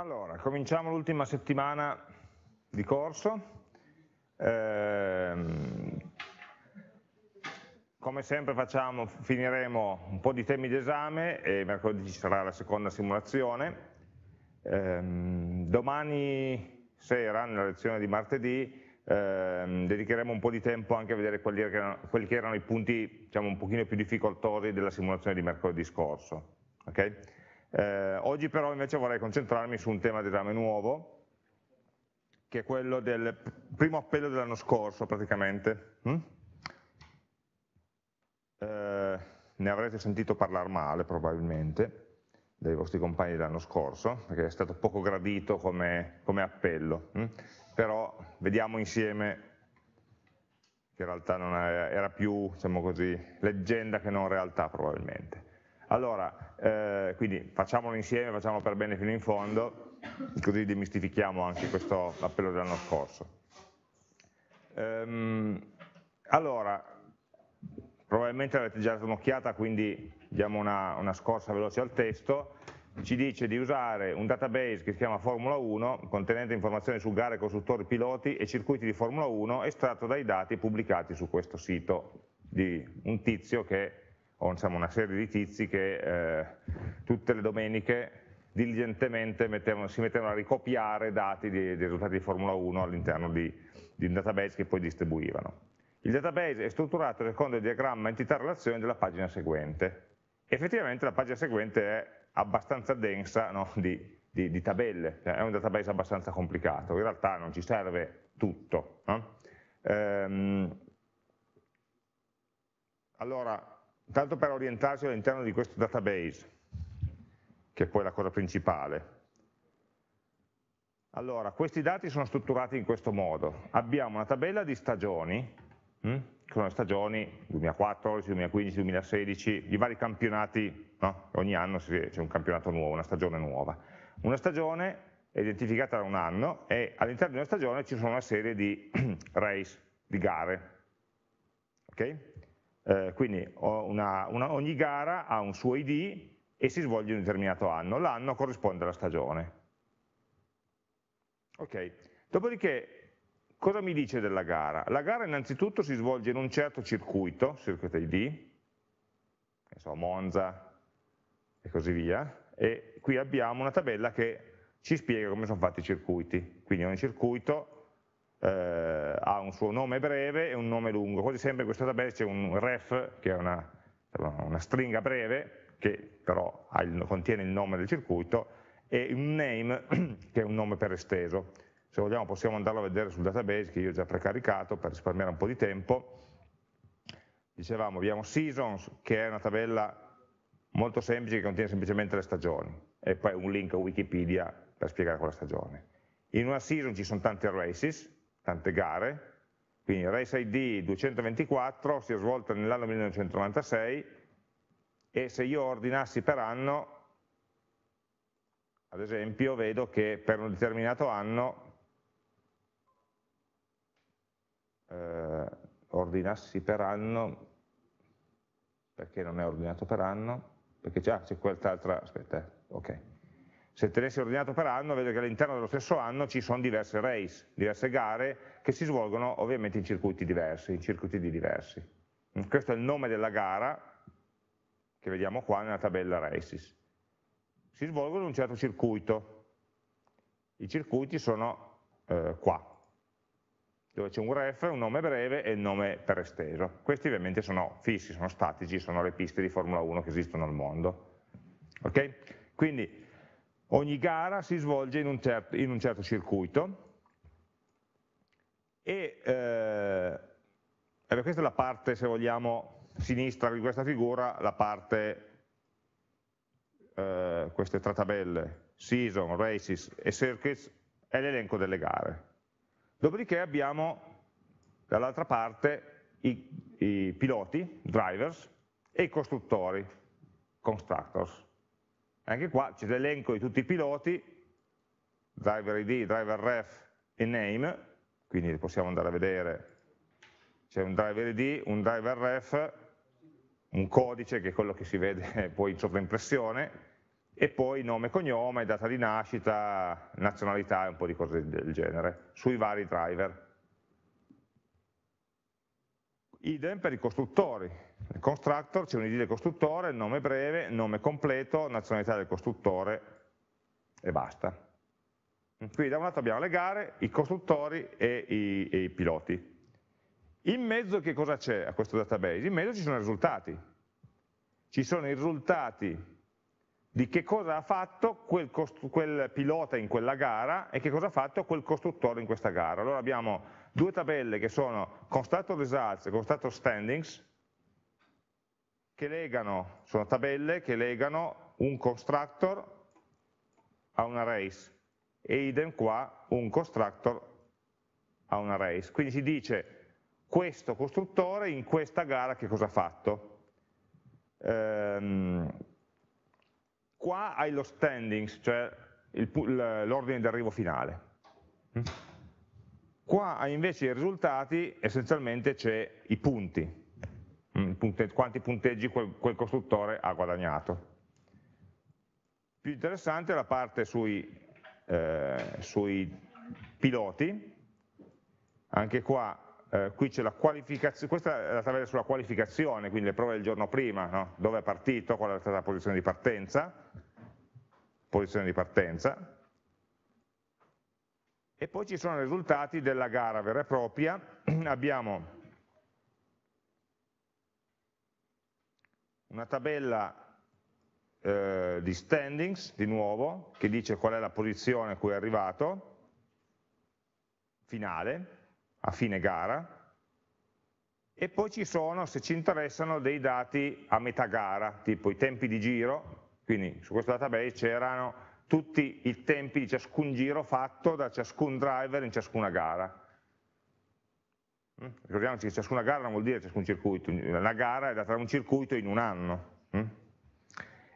Allora, cominciamo l'ultima settimana di corso. Ehm, come sempre facciamo, finiremo un po' di temi d'esame e mercoledì ci sarà la seconda simulazione. Ehm, domani sera, nella lezione di martedì, ehm, dedicheremo un po' di tempo anche a vedere quelli che erano, quelli che erano i punti diciamo, un pochino più difficoltosi della simulazione di mercoledì scorso. Okay? Eh, oggi però invece vorrei concentrarmi su un tema d'esame nuovo, che è quello del primo appello dell'anno scorso praticamente. Mm? Eh, ne avrete sentito parlare male probabilmente dai vostri compagni dell'anno scorso, perché è stato poco gradito come, come appello, mm? però vediamo insieme che in realtà era, era più, diciamo così, leggenda che non realtà probabilmente. Allora, eh, quindi facciamolo insieme, facciamolo per bene fino in fondo, così demistifichiamo anche questo appello dell'anno scorso. Ehm, allora, probabilmente avete già dato un'occhiata, quindi diamo una, una scorsa veloce al testo, ci dice di usare un database che si chiama Formula 1, contenente informazioni su gare, costruttori, piloti e circuiti di Formula 1, estratto dai dati pubblicati su questo sito di un tizio che o insomma, una serie di tizi che eh, tutte le domeniche diligentemente mettevano, si mettevano a ricopiare dati di, di risultati di Formula 1 all'interno di, di, un database che poi distribuivano. Il database è strutturato secondo il diagramma entità-relazione della pagina seguente. Effettivamente la pagina seguente è abbastanza densa no, di, di, tabelle, cioè è un database abbastanza complicato, in realtà non ci serve tutto. No? Ehm, allora, Tanto per orientarsi all'interno di questo database, che è poi la cosa principale. Allora, questi dati sono strutturati in questo modo. Abbiamo una tabella di stagioni, hm? che sono le stagioni 2014, 2015, 2016, i vari campionati, no? ogni anno c'è un campionato nuovo, una stagione nuova. Una stagione è identificata da un anno e all'interno di una stagione ci sono una serie di race, di gare. Okay? Eh, quindi una, una, ogni gara ha un suo ID e si svolge in un determinato anno, l'anno corrisponde alla stagione. Ok, dopodiché cosa mi dice della gara? La gara innanzitutto si svolge in un certo circuito, circuit ID, so, Monza e così via, e qui abbiamo una tabella che ci spiega come sono fatti i circuiti, quindi ogni circuito eh, un suo nome breve e un nome lungo, quasi sempre in questa tabella c'è un ref, che è una, una stringa breve, che però il, contiene il nome del circuito, e un name, che è un nome per esteso. Se vogliamo possiamo andarlo a vedere sul database, che io ho già precaricato per risparmiare un po' di tempo. Dicevamo, abbiamo seasons, che è una tabella molto semplice che contiene semplicemente le stagioni, e poi un link a Wikipedia per spiegare quella stagione. In una season ci sono tanti races, tante gare, quindi Race ID 224 si è svolta nell'anno 1996 e se io ordinassi per anno, ad esempio, vedo che per un determinato anno eh, ordinassi per anno, perché non è ordinato per anno? Perché c'è quell'altra, aspetta, eh, ok se tenessi ordinato per anno, vedo che all'interno dello stesso anno ci sono diverse race, diverse gare che si svolgono ovviamente in circuiti diversi, in circuiti diversi. Mm, questo è il nome della gara che vediamo qua nella tabella races. Si svolgono in un certo circuito. I circuiti sono eh, qua, dove c'è un ref, un nome breve e il nome per esteso. Questi ovviamente sono fissi, sono statici, sono le piste di Formula 1 che esistono al mondo. Ok? Quindi Ogni gara si svolge in un certo, in un certo circuito e eh, questa è la parte, se vogliamo, sinistra di questa figura, la parte, eh, queste tre tabelle, season, races e circuits, è l'elenco delle gare. Dopodiché abbiamo dall'altra parte i, i piloti, drivers, e i costruttori, constructors. Anche qua c'è l'elenco di tutti i piloti, driver ID, driver ref e name, quindi possiamo andare a vedere, c'è un driver ID, un driver ref, un codice che è quello che si vede poi in sovraimpressione, e poi nome e cognome, data di nascita, nazionalità e un po' di cose del genere, sui vari driver. Idem per i costruttori, constructor c'è un id del costruttore, nome breve, nome completo, nazionalità del costruttore e basta. Quindi da un lato abbiamo le gare, i costruttori e i, e i piloti. In mezzo che cosa c'è a questo database? In mezzo ci sono i risultati. Ci sono i risultati di che cosa ha fatto quel, quel, pilota in quella gara e che cosa ha fatto quel costruttore in questa gara. Allora abbiamo due tabelle che sono constructor results e constructor standings, che legano, sono tabelle che legano un constructor a una race e idem qua un constructor a una race. Quindi si dice questo costruttore in questa gara che cosa ha fatto. Ehm, qua hai lo standings, cioè l'ordine di arrivo finale. Qua hai invece i risultati, essenzialmente c'è i punti, mm, quanti punteggi quel, quel costruttore ha guadagnato. Più interessante è la parte sui, eh, sui piloti, anche qua eh, qui c'è la qualificazione, questa è la tabella sulla qualificazione, quindi le prove del giorno prima, no? dove è partito, qual è stata la posizione di partenza, posizione di partenza, e poi ci sono i risultati della gara vera e propria, abbiamo una tabella eh, di standings, di nuovo, che dice qual è la posizione a cui è arrivato, finale, a fine gara, e poi ci sono, se ci interessano, dei dati a metà gara, tipo i tempi di giro, quindi su questo database c'erano tutti i tempi di ciascun giro fatto da ciascun driver in ciascuna gara. Mm? Ricordiamoci che ciascuna gara non vuol dire ciascun circuito, la gara è data da un circuito in un anno. Mm?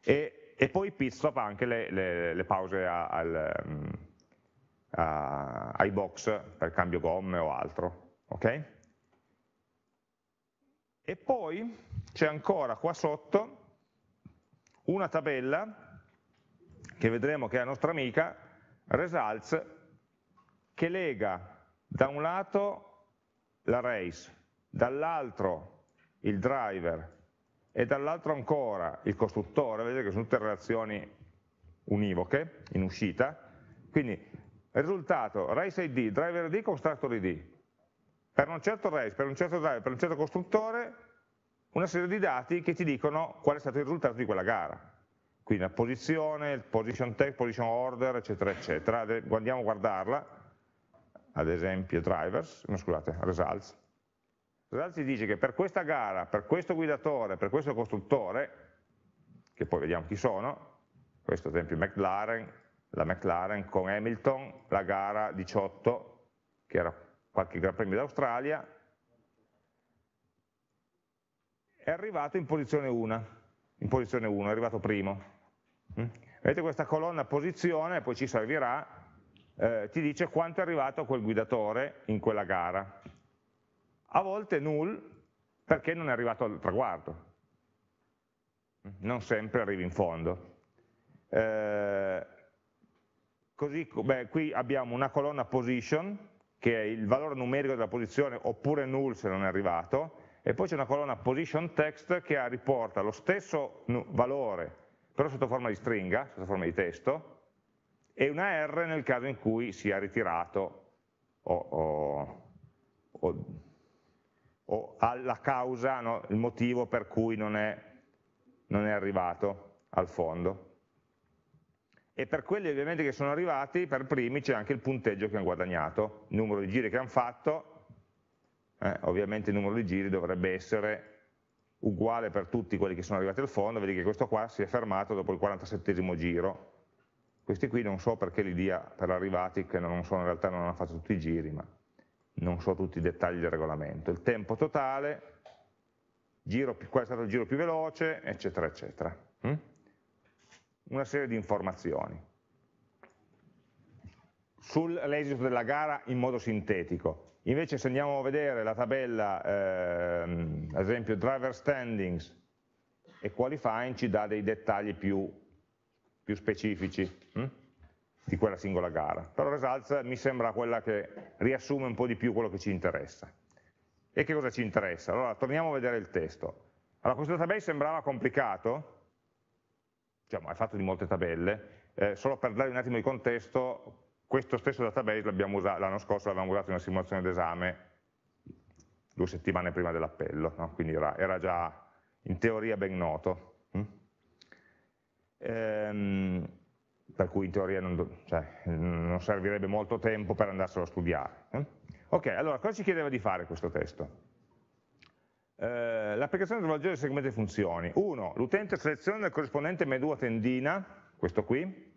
E, e, poi pit stop anche le, le, le pause a, al, mm, uh, ai box per cambio gomme o altro. Okay? E poi c'è ancora qua sotto una tabella che vedremo che è la nostra amica, results, che lega da un lato la race, dall'altro il driver e dall'altro ancora il costruttore, vedete che sono tutte relazioni univoche in uscita, quindi Risultato, race ID, driver ID, constructor ID. Per un certo race, per un certo driver, per un certo costruttore, una serie di dati che ti dicono qual è stato il risultato di quella gara. Quindi la posizione, il position tag, position order, eccetera, eccetera. Andiamo a guardarla, ad esempio drivers, no, scusate, results. Results ti dice che per questa gara, per questo guidatore, per questo costruttore, che poi vediamo chi sono, questo ad esempio McLaren, la McLaren con Hamilton, la gara 18, che era qualche Gran Premio d'Australia, è arrivato in posizione 1, in posizione 1, è arrivato primo. Mm? Vedete questa colonna posizione, poi ci servirà, eh, ti dice quanto è arrivato quel guidatore in quella gara. A volte null, perché non è arrivato al traguardo. Non sempre arrivi in fondo. Eh, Così beh, qui abbiamo una colonna position, che è il valore numerico della posizione, oppure null se non è arrivato, e poi c'è una colonna position text che riporta lo stesso valore, però sotto forma di stringa, sotto forma di testo, e una R nel caso in cui sia ritirato o, o, o, o alla causa, no, il motivo per cui non è, non è arrivato al fondo. E per quelli ovviamente che sono arrivati per primi c'è anche il punteggio che hanno guadagnato, il numero di giri che hanno fatto, eh, ovviamente il numero di giri dovrebbe essere uguale per tutti quelli che sono arrivati al fondo, vedi che questo qua si è fermato dopo il 47 giro, questi qui non so perché li dia per arrivati che non sono in realtà non hanno fatto tutti i giri, ma non so tutti i dettagli del regolamento, il tempo totale, giro, qual è stato il giro più veloce, eccetera, eccetera. Hm? una serie di informazioni sull'esito della gara in modo sintetico. Invece se andiamo a vedere la tabella, ehm, ad esempio driver standings e qualifying, ci dà dei dettagli più più specifici hm? di quella singola gara. Però Results mi sembra quella che riassume un po' di più quello che ci interessa. E che cosa ci interessa? Allora, torniamo a vedere il testo. Allora, questo database sembrava complicato, diciamo, è fatto di molte tabelle, eh, solo per dare un attimo di contesto, questo stesso database l'anno scorso l'avevamo usato in una simulazione d'esame due settimane prima dell'appello, no? quindi era, era, già in teoria ben noto. Mm? Ehm, per cui in teoria non, cioè, non, servirebbe molto tempo per andarselo a studiare. Eh? Ok, allora cosa ci chiedeva di fare questo testo? Eh, L'applicazione svolgere il segmento di funzioni. 1. L'utente seleziona il corrispondente medua tendina, questo qui,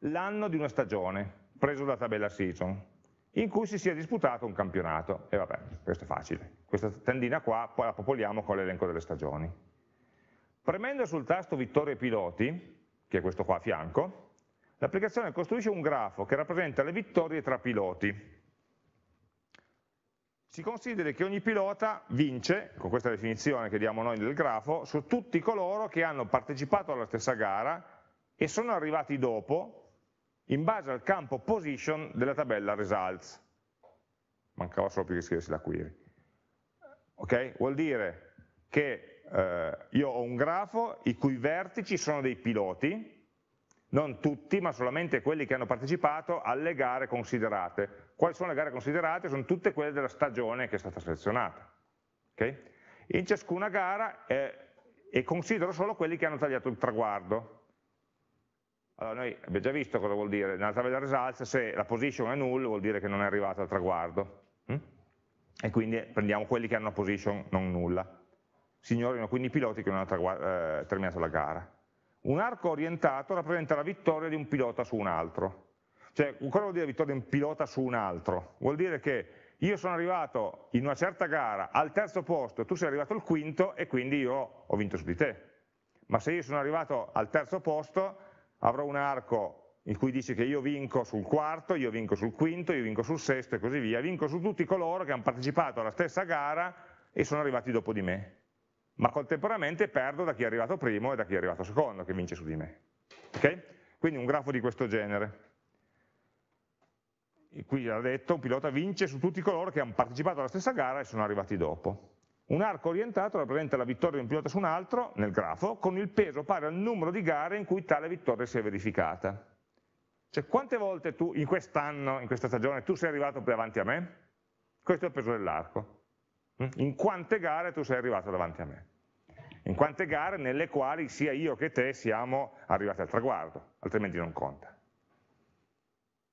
l'anno di una stagione, preso dalla tabella season, in cui si sia disputato un campionato. E vabbè, questo è facile. Questa tendina qua poi la popoliamo con l'elenco delle stagioni. Premendo sul tasto vittorie piloti, che è questo qua a fianco, l'applicazione costruisce un grafo che rappresenta le vittorie tra piloti. Si consideri che ogni pilota vince, con questa definizione che diamo noi del grafo, su tutti coloro che hanno partecipato alla stessa gara e sono arrivati dopo in base al campo position della tabella results. Mancava solo più che scriversi la query. Ok? Vuol dire che eh, io ho un grafo i cui vertici sono dei piloti, non tutti, ma solamente quelli che hanno partecipato alle gare considerate. Quali sono le gare considerate? Sono tutte quelle della stagione che è stata selezionata. Okay? In ciascuna gara eh, e considero solo quelli che hanno tagliato il traguardo. Allora noi abbiamo già visto cosa vuol dire, nella tabella results se la position è null vuol dire che non è arrivato al traguardo hm? e quindi prendiamo quelli che hanno una position non nulla. Si ignorino quindi i piloti che non hanno eh, terminato la gara. Un arco orientato rappresenta la vittoria di un pilota su un altro. Cioè, cosa vuol dire vittoria di un pilota su un altro? Vuol dire che io sono arrivato in una certa gara al terzo posto, tu sei arrivato al quinto e quindi io ho vinto su di te. Ma se io sono arrivato al terzo posto, avrò un arco in cui dice che io vinco sul quarto, io vinco sul quinto, io vinco sul sesto e così via, vinco su tutti coloro che hanno partecipato alla stessa gara e sono arrivati dopo di me, ma contemporaneamente perdo da chi è arrivato primo e da chi è arrivato secondo, che vince su di me. Okay? Quindi un grafo di questo genere. Qui ha detto, un pilota vince su tutti coloro che hanno partecipato alla stessa gara e sono arrivati dopo. Un arco orientato rappresenta la vittoria di un pilota su un altro nel grafo con il peso pari al numero di gare in cui tale vittoria si è verificata. Cioè quante volte tu in quest'anno, in questa stagione, tu sei arrivato davanti a me? Questo è il peso dell'arco. Mm? In quante gare tu sei arrivato davanti a me? In quante gare nelle quali sia io che te siamo arrivati al traguardo, altrimenti non conta.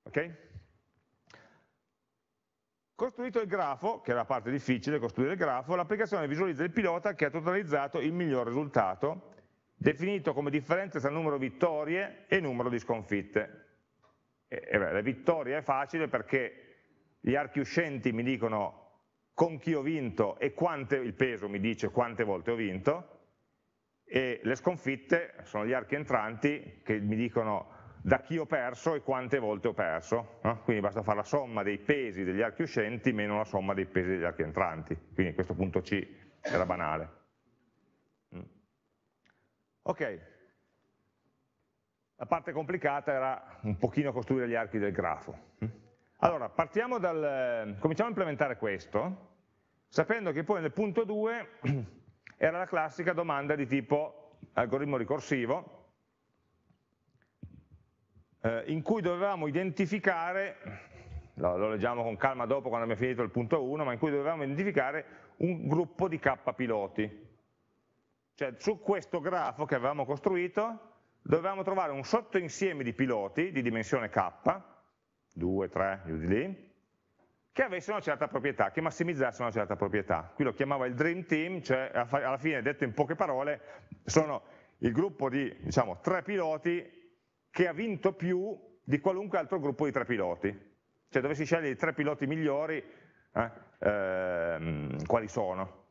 Ok? Costruito il grafo, che era la parte difficile, costruire il grafo, l'applicazione visualizza il pilota che ha totalizzato il miglior risultato, definito come differenza tra numero vittorie e numero di sconfitte. E, e beh, le vittorie è facile perché gli archi uscenti mi dicono con chi ho vinto e quante, il peso mi dice quante volte ho vinto, e le sconfitte sono gli archi entranti che mi dicono da chi ho perso e quante volte ho perso, no? quindi basta fare la somma dei pesi degli archi uscenti meno la somma dei pesi degli archi entranti, quindi questo punto C era banale. Mm. Ok, la parte complicata era un pochino costruire gli archi del grafo. Allora, partiamo dal, cominciamo a implementare questo, sapendo che poi nel punto 2 era la classica domanda di tipo algoritmo ricorsivo, eh, in cui dovevamo identificare, lo, lo, leggiamo con calma dopo quando abbiamo finito il punto 1, ma in cui dovevamo identificare un gruppo di k piloti. Cioè su questo grafo che avevamo costruito dovevamo trovare un sottoinsieme di piloti di dimensione k, 2, 3, giù di lì, che avessero una certa proprietà, che massimizzassero una certa proprietà. Qui lo chiamava il Dream Team, cioè alla fine, detto in poche parole, sono il gruppo di diciamo, tre piloti che ha vinto più di qualunque altro gruppo di tre piloti. Cioè dovessi scegliere i tre piloti migliori, eh, ehm, quali sono?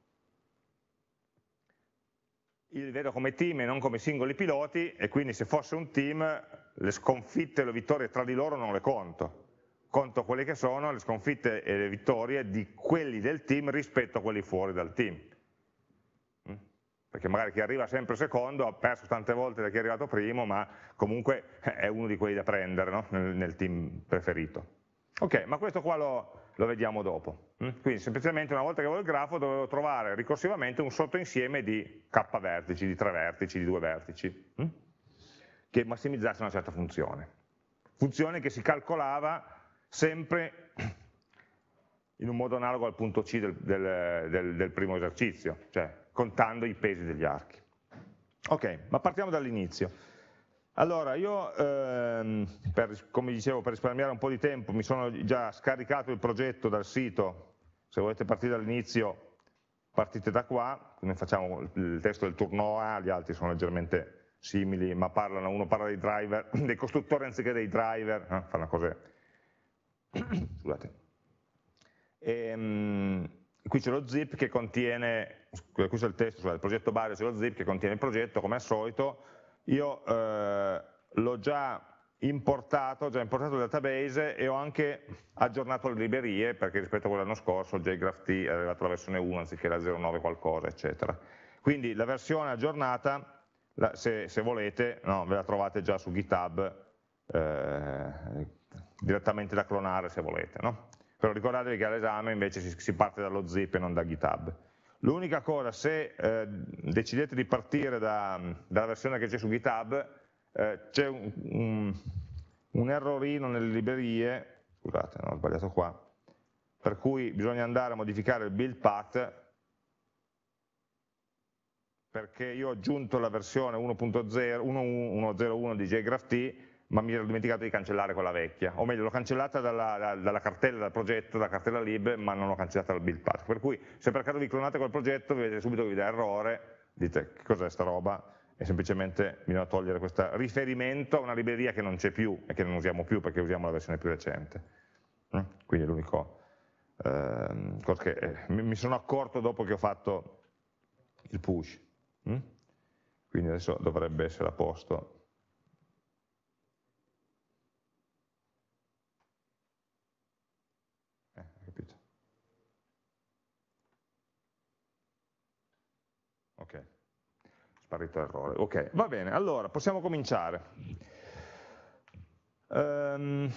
Io li vedo come team e non come singoli piloti e quindi se fosse un team le sconfitte e le vittorie tra di loro non le conto. Conto quelle che sono le sconfitte e le vittorie di quelli del team rispetto a quelli fuori dal team. Mm? perché magari chi arriva sempre secondo ha perso tante volte da chi è arrivato primo, ma comunque è uno di quelli da prendere no? nel, nel, team preferito. Ok, ma questo qua lo, lo vediamo dopo. Mm? Quindi semplicemente una volta che avevo il grafo dovevo trovare ricorsivamente un sottoinsieme di k vertici, di tre vertici, di due vertici, mm? Che massimizzasse una certa funzione. Funzione che si calcolava sempre in un modo analogo al punto C del, del, del, del primo esercizio, cioè contando i pesi degli archi. Ok, ma partiamo dall'inizio. Allora, io, ehm, per, come dicevo, per risparmiare un po' di tempo, mi sono già scaricato il progetto dal sito, se volete partire dall'inizio partite da qua, noi facciamo il testo del turno A, gli altri sono leggermente simili, ma parlano, uno parla dei driver, dei costruttori anziché dei driver, eh, fanno cose, scusate. E, ehm, qui c'è lo zip che contiene, questo è il testo, scusate, il progetto Bario c'è lo zip che contiene il progetto, come al solito, io eh, l'ho già importato, ho già importato il database e ho anche aggiornato le librerie perché rispetto a quello dell'anno scorso il JGraphT è arrivato alla versione 1 anziché la 09 qualcosa eccetera quindi la versione aggiornata la, se, se, volete no, ve la trovate già su GitHub eh, direttamente da clonare se volete no? però ricordatevi che all'esame invece si, si parte dallo zip e non da GitHub L'unica cosa, se eh, decidete di partire da, dalla versione che c'è su GitHub, eh, c'è un, un, un, errorino nelle librerie, scusate, no, ho sbagliato qua, per cui bisogna andare a modificare il build path perché io ho aggiunto la versione 1.0, di JGraphT ma mi ero dimenticato di cancellare quella vecchia, o meglio l'ho cancellata dalla, dalla, cartella, dal progetto, dalla cartella lib, ma non l'ho cancellata dal build path, per cui se per caso vi clonate quel progetto vedete subito che vi dà errore, dite che cos'è sta roba, e semplicemente bisogna togliere questo riferimento a una libreria che non c'è più e che non usiamo più perché usiamo la versione più recente. Mm? Quindi è l'unico eh, che eh, mi sono accorto dopo che ho fatto il push. Mm? Quindi adesso dovrebbe essere a posto. Ok, sparito l'errore, ok, va bene, allora possiamo cominciare. Um,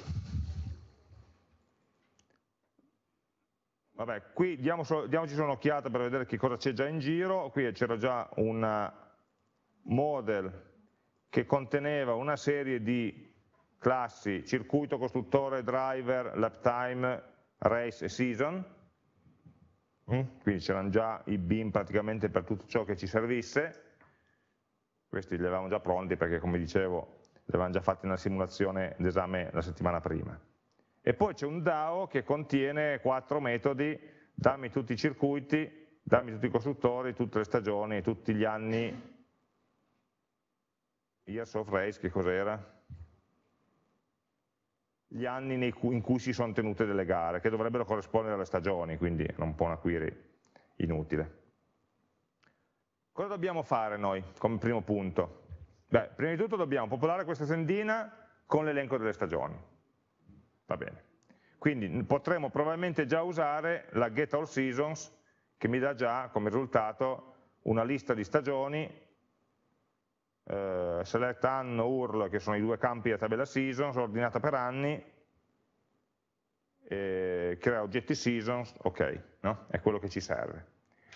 vabbè, qui diamo, diamoci solo un'occhiata per vedere che cosa c'è già in giro, qui c'era già un model che conteneva una serie di classi, circuito, costruttore, driver, lap time, race e season, Mm? quindi c'erano già i bin praticamente per tutto ciò che ci servisse, questi li avevamo già pronti perché come dicevo li avevamo già fatti nella simulazione d'esame la settimana prima. E poi c'è un DAO che contiene quattro metodi, dammi tutti i circuiti, dammi tutti i costruttori, tutte le stagioni, tutti gli anni, years of race, che cos'era? gli anni cui, in cui si sono tenute delle gare, che dovrebbero corrispondere alle stagioni, quindi è un po' una query inutile. Cosa dobbiamo fare noi come primo punto? Beh, prima di tutto dobbiamo popolare questa tendina con l'elenco delle stagioni. Va bene. Quindi potremo probabilmente già usare la get all seasons che mi dà già come risultato una lista di stagioni, eh, select anno, URL, che sono i due campi della tabella seasons, ordinata per anni, eh, crea oggetti seasons, ok, no? è quello che ci serve.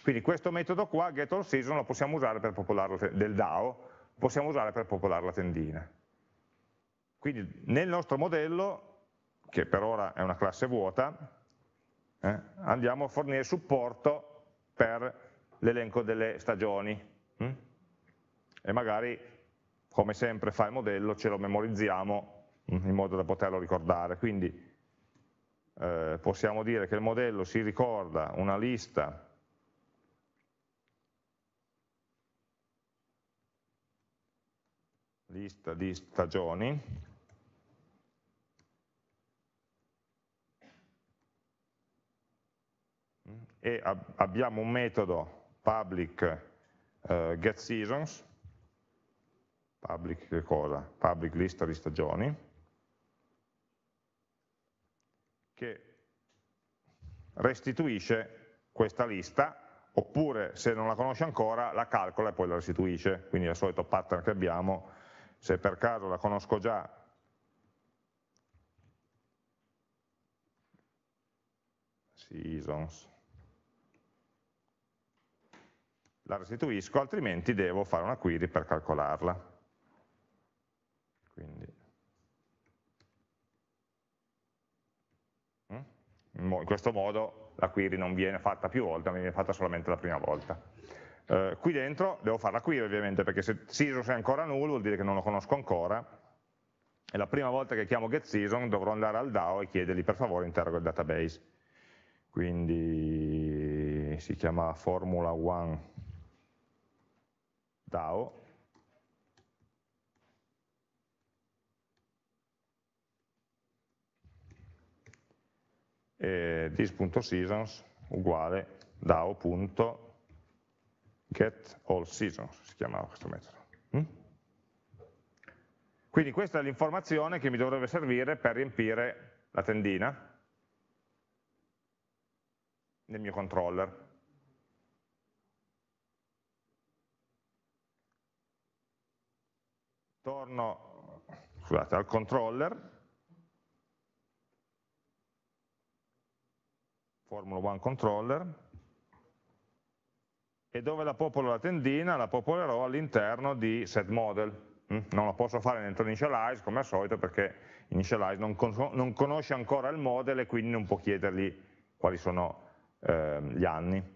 Quindi questo metodo qua, getAllSeason, lo possiamo usare per popolare del DAO, possiamo usare per popolare la tendina. Quindi nel nostro modello, che per ora è una classe vuota, eh, andiamo a fornire supporto per l'elenco delle stagioni. Hm? E magari, come sempre fa il modello, ce lo memorizziamo hm, in modo da poterlo ricordare. Quindi eh, possiamo dire che il modello si ricorda una lista lista di stagioni e ab abbiamo un metodo public uh, getSeasons public che cosa? public lista di stagioni. Che restituisce questa lista oppure se non la conosce ancora la calcola e poi la restituisce, quindi è il solito pattern che abbiamo, se per caso la conosco già seasons la restituisco, altrimenti devo fare una query per calcolarla. Quindi, mm? in questo modo la query non viene fatta più volte, ma viene fatta solamente la prima volta. Eh, qui dentro devo fare la query ovviamente, perché se season è ancora null vuol dire che non lo conosco ancora, e la prima volta che chiamo getSeason dovrò andare al DAO e chiedergli per favore interroga il database. Quindi si chiama Formula 1 DAO e this.seasons uguale DAO.getAllSeasons si chiamava questo metodo. Mm? Quindi questa è l'informazione che mi dovrebbe servire per riempire la tendina nel mio controller. Torno scusate, al controller, Formula 1 controller, e dove la popolo la tendina? La popolerò all'interno di setModel. Mm? Non la posso fare dentro initialize come al solito perché initialize non, non conosce ancora il model e quindi non può chiedergli quali sono eh, gli anni.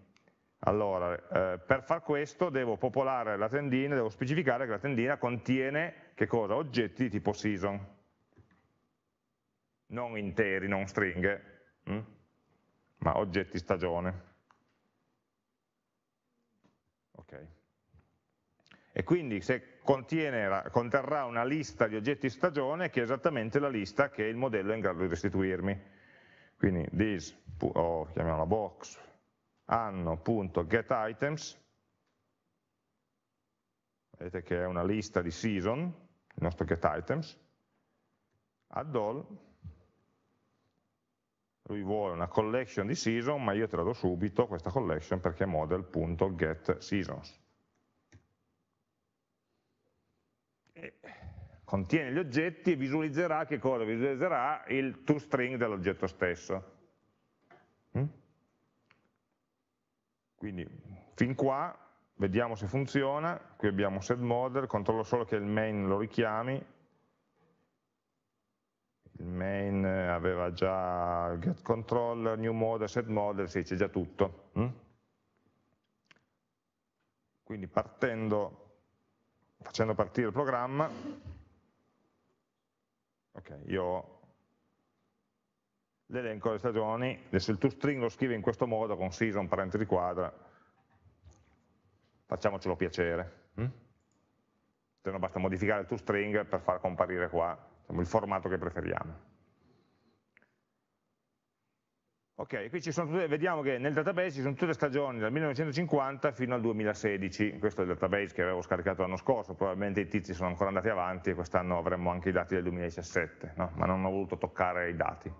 Allora, eh, per far questo devo popolare la tendina, devo specificare che la tendina contiene cosa? Oggetti di tipo season, non interi, non stringhe, hm? ma oggetti stagione. Okay. E quindi se contiene, conterrà una lista di oggetti stagione che è esattamente la lista che il modello è in grado di restituirmi. Quindi this, o chiamiamola box, anno.getItems, vedete che è una lista di season, il nostro getItems, add all, lui vuole una collection di season, ma io te la do subito questa collection perché è model.getSeasons. Contiene gli oggetti e visualizzerà che cosa? Visualizzerà il toString dell'oggetto stesso. Quindi fin qua vediamo se funziona, qui abbiamo setModel, controllo solo che il main lo richiami, il main aveva già getController, newModel, setModel, sì c'è già tutto. Mm? Quindi partendo, facendo partire il programma, ok, io ho l'elenco delle stagioni, adesso il toString lo scrive in questo modo con season, parentesi quadra, facciamocelo piacere. Hm? Se no basta modificare il toString per far comparire qua diciamo, il formato che preferiamo. Ok, qui ci sono tutte, vediamo che nel database ci sono tutte le stagioni dal 1950 fino al 2016, questo è il database che avevo scaricato l'anno scorso, probabilmente i tizi sono ancora andati avanti e quest'anno avremo anche i dati del 2017, no? ma non ho voluto toccare i dati.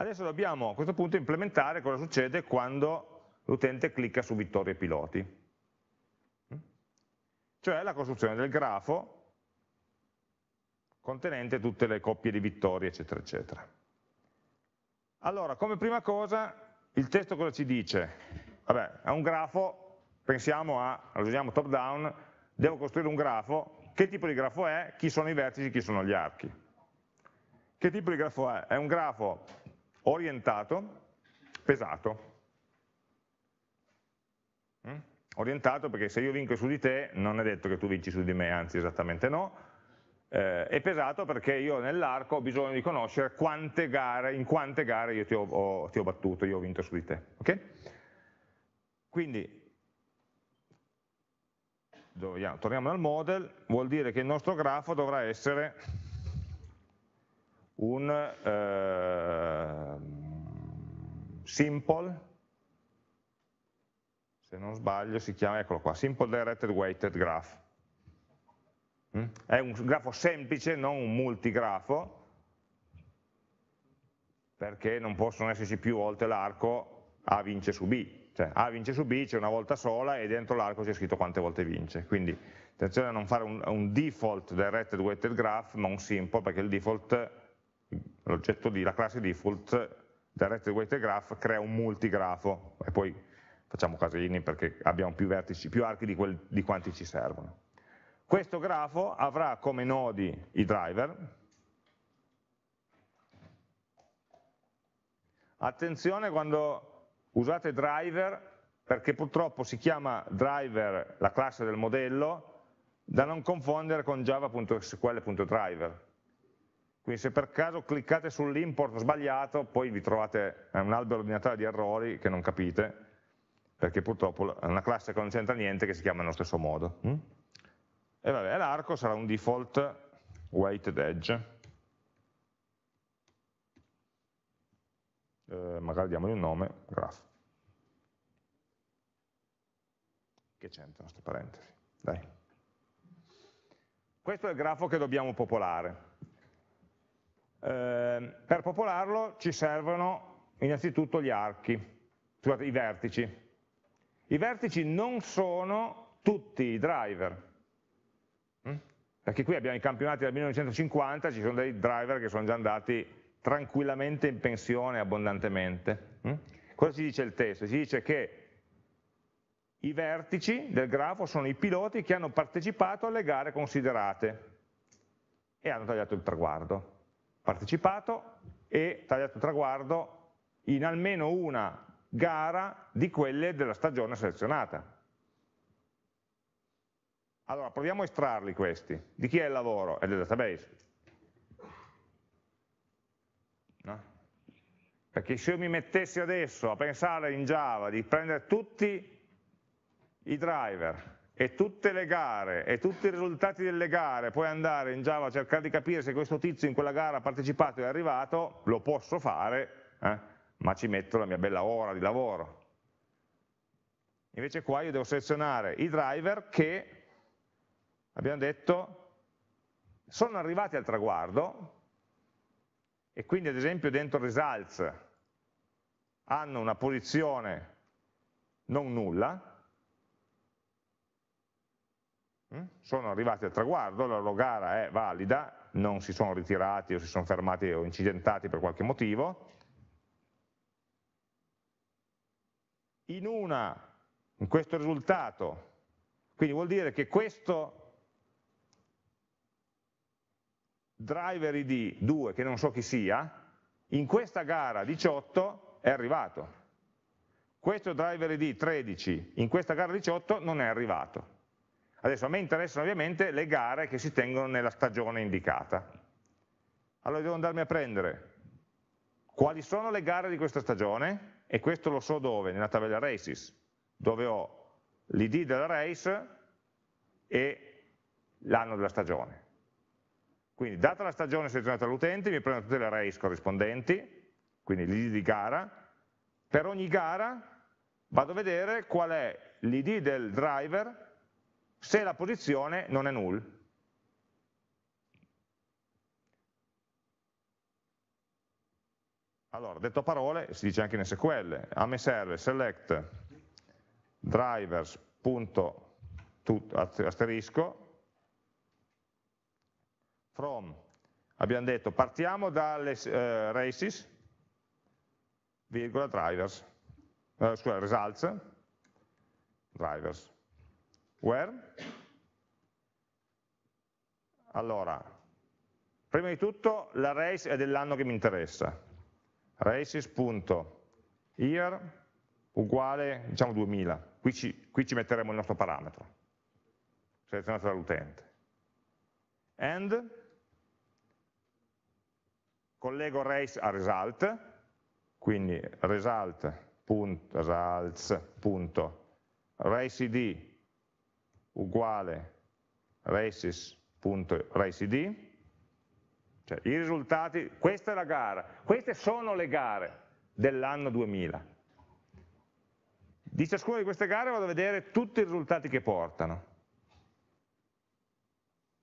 Adesso dobbiamo a questo punto implementare cosa succede quando l'utente clicca su vittorie piloti. Cioè la costruzione del grafo contenente tutte le coppie di vittorie, eccetera, eccetera. Allora, come prima cosa, il testo cosa ci dice? Vabbè, è un grafo, pensiamo a, usiamo top down, devo costruire un grafo, che tipo di grafo è? Chi sono i vertici, chi sono gli archi? Che tipo di grafo è? È un grafo orientato, pesato. Mm? Orientato perché se io vinco su di te non è detto che tu vinci su di me, anzi esattamente no. Eh, è pesato perché io nell'arco ho bisogno di conoscere quante gare, in quante gare io ti ho, ho, ti ho battuto, io ho vinto su di te. Okay? Quindi torniamo al model, vuol dire che il nostro grafo dovrà essere un eh, simple, se non sbaglio si chiama, eccolo qua, simple directed weighted graph. Mm? È un grafo semplice, non un multigrafo, perché non possono esserci più volte l'arco A vince su B, cioè A vince su B c'è una volta sola e dentro l'arco c'è scritto quante volte vince, quindi attenzione a non fare un, un default directed weighted graph, ma un simple, perché il default, di, la classe default directed weighted graph crea un multigrafo. E poi facciamo casini perché abbiamo più vertici, più archi di, quel, di quanti ci servono. Questo grafo avrà come nodi i driver, attenzione quando usate driver perché purtroppo si chiama driver la classe del modello da non confondere con java.sql.driver quindi se per caso cliccate sull'import sbagliato poi vi trovate un albero di Natale di errori che non capite perché purtroppo è una classe che non c'entra niente che si chiama nello stesso modo mm? e vabbè l'arco sarà un default weighted edge eh, magari diamogli un nome, graph. Che c'entrano queste parentesi? Dai. Questo è il grafo che dobbiamo popolare. Eh, per popolarlo ci servono innanzitutto gli archi, scusate, i vertici. I vertici non sono tutti i driver, hm? perché qui abbiamo i campionati del 1950, ci sono dei driver che sono già andati tranquillamente in pensione abbondantemente. Mm? Cosa ci dice il testo? Ci dice che i vertici del grafo sono i piloti che hanno partecipato alle gare considerate e hanno tagliato il traguardo. Partecipato e tagliato traguardo in almeno una gara di quelle della stagione selezionata. Allora, proviamo a estrarli questi. Di chi è il lavoro? È del database. No? Perché se io mi mettessi adesso a pensare in Java di prendere tutti i driver e tutte le gare e tutti i risultati delle gare, poi andare in Java a cercare di capire se questo tizio in quella gara ha partecipato e è arrivato, lo posso fare, eh? ma ci metto la mia bella ora di lavoro. Invece qua io devo selezionare i driver che, abbiamo detto, sono arrivati al traguardo, e quindi ad esempio dentro results hanno una posizione non nulla, mm? Sono arrivati al traguardo, la loro gara è valida, non si sono ritirati o si sono fermati o incidentati per qualche motivo, in, una, in questo risultato, quindi vuol dire che questo driver id 2 che non so chi sia, in questa gara 18 è arrivato. Questo driver id 13 in questa gara 18 non è arrivato. Adesso a me interessano ovviamente le gare che si tengono nella stagione indicata. Allora devo andarmi a prendere quali sono le gare di questa stagione e questo lo so dove? Nella tabella races, dove ho l'id della race e l'anno della stagione. Quindi data la stagione selezionata dall'utente mi prendo tutte le race corrispondenti, quindi l'id di gara, per ogni gara vado a vedere qual è l'id del driver se la posizione non è null. Allora, detto parole, si dice anche in SQL, a me serve select drivers.asterisco from, abbiamo detto partiamo dalle eh, races, virgola, drivers, eh, scusa, results, drivers, where, allora, prima di tutto la race è dell'anno che mi interessa, races.year uguale, diciamo 2000, qui ci, qui ci metteremo il nostro parametro, selezionato dall'utente, and collego race a result, quindi result.results.raceid uguale races.raceid, cioè i risultati, questa è la gara, queste sono le gare dell'anno 2000. Di ciascuna di queste gare vado a vedere tutti i risultati che portano.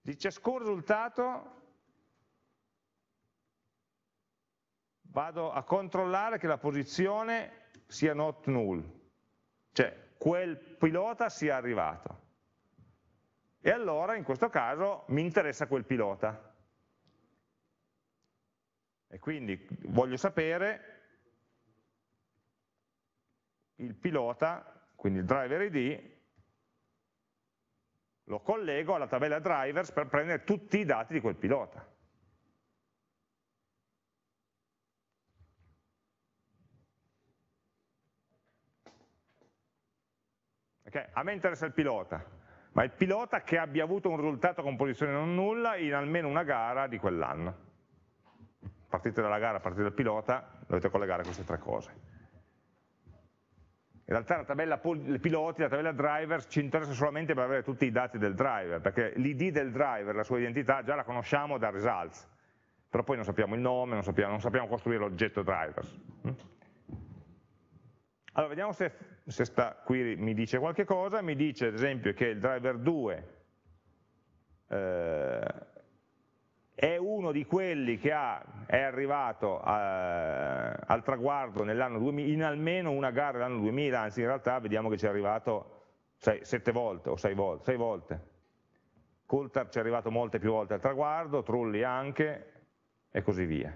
Di ciascun risultato vado a controllare che la posizione sia not null, cioè quel pilota sia arrivato. E allora in questo caso mi interessa quel pilota. E quindi voglio sapere il pilota, quindi il driver ID, lo collego alla tabella drivers per prendere tutti i dati di quel pilota. Okay? A me interessa il pilota, ma il pilota che abbia avuto un risultato con posizione non nulla in almeno una gara di quell'anno. Partite dalla gara, partite dal pilota, dovete collegare queste tre cose. In realtà la tabella piloti, la tabella drivers ci interessa solamente per avere tutti i dati del driver, perché l'id del driver, la sua identità, già la conosciamo da results, però poi non sappiamo il nome, non sappiamo, non sappiamo costruire l'oggetto drivers. Allora, vediamo se, se sta qui mi dice qualche cosa, mi dice ad esempio che il driver 2 eh, è uno di quelli che ha, è arrivato a, al traguardo nell'anno 2000, in almeno una gara dell'anno 2000, anzi in realtà vediamo che ci è arrivato 7 volte o 6 volte, 6 volte. Coulter ci è arrivato molte più volte al traguardo, Trulli anche e così via.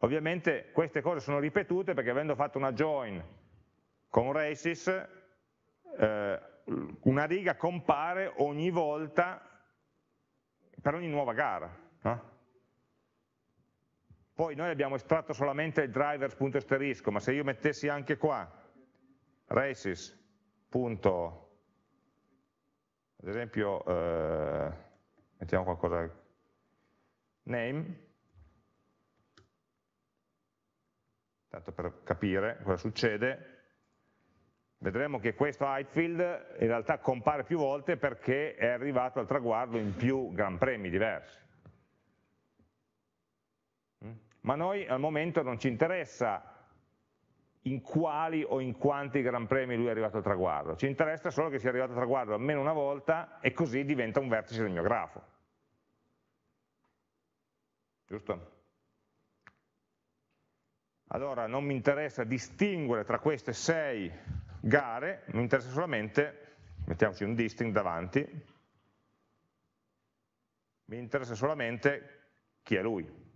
Ovviamente queste cose sono ripetute perché avendo fatto una join con Races, eh, una riga compare ogni volta per ogni nuova gara. No? Poi noi abbiamo estratto solamente il drivers.asterisco, ma se io mettessi anche qua races. ad esempio, eh, mettiamo qualcosa, name, tanto per capire cosa succede, vedremo che questo Heightfield in realtà compare più volte perché è arrivato al traguardo in più gran premi diversi ma noi al momento non ci interessa in quali o in quanti gran premi lui è arrivato al traguardo, ci interessa solo che sia arrivato al traguardo almeno una volta e così diventa un vertice del mio grafo. Giusto? Allora non mi interessa distinguere tra queste sei gare, mi interessa solamente, mettiamoci un distinct davanti, mi interessa solamente chi è lui.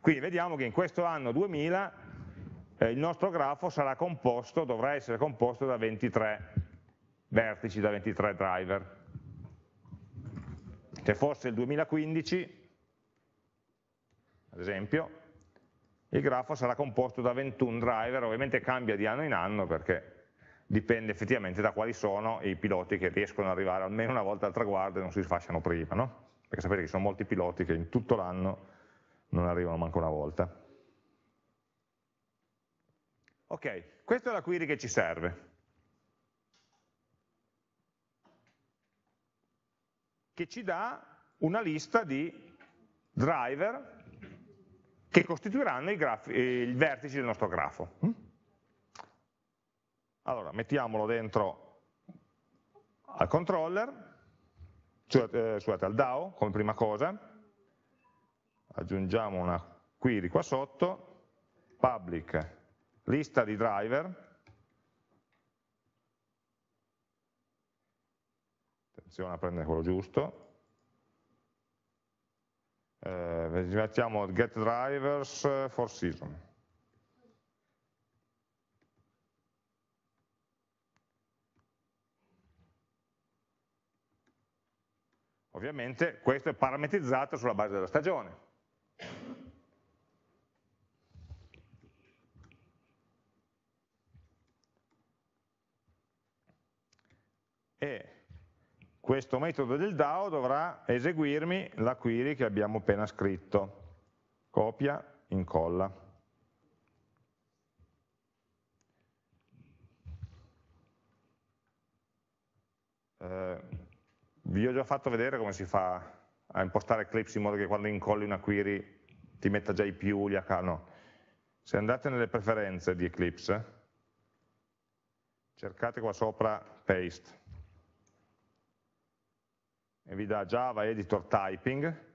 Quindi vediamo che in questo anno 2000 eh, il nostro grafo sarà composto, dovrà essere composto da 23 vertici, da 23 driver. Se fosse il 2015, ad esempio, il grafo sarà composto da 21 driver, ovviamente cambia di anno in anno perché dipende effettivamente da quali sono i piloti che riescono ad arrivare almeno una volta al traguardo e non si sfasciano prima, no? perché sapete che ci sono molti piloti che in tutto l'anno non arrivano manco una volta. Ok, questa è la query che ci serve. Che ci dà una lista di driver che costituiranno i, grafi, i vertici del nostro grafo. Allora, mettiamolo dentro al controller, cioè, eh, scusate, al DAO come prima cosa, aggiungiamo una query qua sotto, public lista di driver, attenzione a prendere quello giusto, eh, mettiamo get drivers for season. Ovviamente questo è parametrizzato sulla base della stagione. E questo metodo del DAO dovrà eseguirmi la query che abbiamo appena scritto. Copia, incolla. Eh, vi ho già fatto vedere come si fa a impostare Eclipse in modo che quando incolli una query ti metta già i più, gli H, no. Se andate nelle preferenze di Eclipse, cercate qua sopra paste e vi dà Java Editor Typing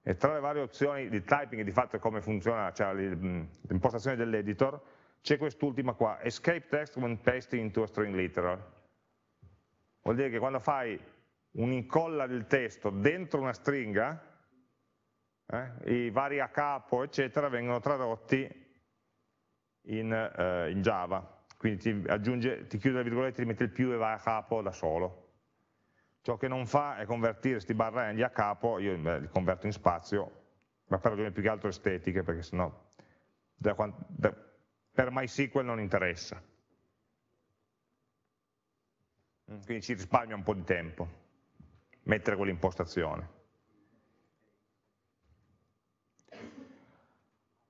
e tra le varie opzioni di typing e di fatto come funziona, cioè l'impostazione dell'editor, c'è quest'ultima qua, escape text when pasting into a string literal. Vuol dire che quando fai un'incolla del testo dentro una stringa, eh, i vari a capo, eccetera, vengono tradotti in, eh, in Java. Quindi ti, aggiunge, ti chiude le virgolette, ti mette il più e va a capo da solo. Ciò che non fa è convertire questi barra a capo, io li converto in spazio, ma per ragioni più che altro estetiche, perché sennò da, da, per MySQL non interessa. Mm, quindi ci risparmia un po' di tempo mettere quell'impostazione.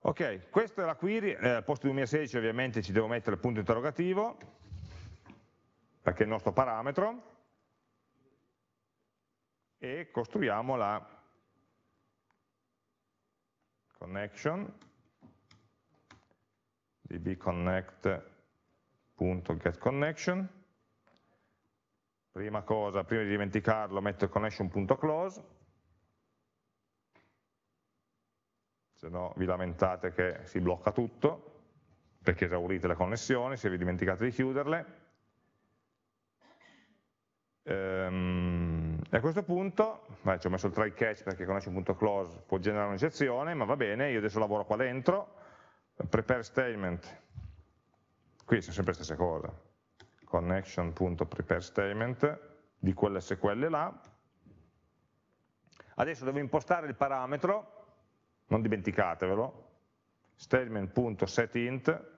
Ok, questa è la query, eh, al posto 2016 ovviamente ci devo mettere il punto interrogativo, perché è il nostro parametro, e costruiamo la connection dbconnect.getConnection prima cosa, prima di dimenticarlo metto connection.close se no vi lamentate che si blocca tutto perché esaurite le connessioni, se vi dimenticate di chiuderle. Ehm, e a questo punto, beh, ci ho messo il try catch perché connection.close può generare un'eccezione, ma va bene, io adesso lavoro qua dentro, prepare statement, qui sono sempre la stessa cosa, connection.prepare statement di quella SQL là, adesso devo impostare il parametro, non dimenticatevelo, statement.setInt,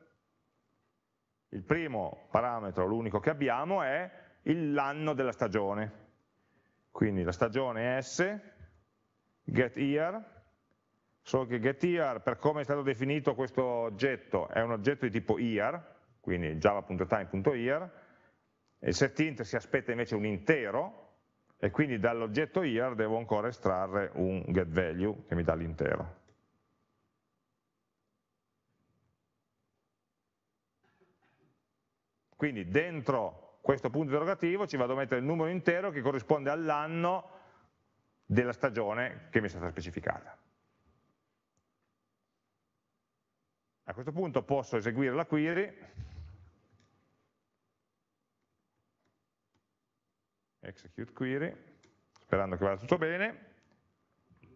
il primo parametro, l'unico che abbiamo, è l'anno della stagione. Quindi la stagione S, get year, solo che get year, per come è stato definito questo oggetto, è un oggetto di tipo year, quindi java.time.year, il setInt si aspetta invece un intero, e quindi dall'oggetto year devo ancora estrarre un getValue che mi dà l'intero. Quindi dentro questo punto interrogativo ci vado a mettere il numero intero che corrisponde all'anno della stagione che mi è stata specificata. A questo punto posso eseguire la query, execute query, sperando che vada tutto bene,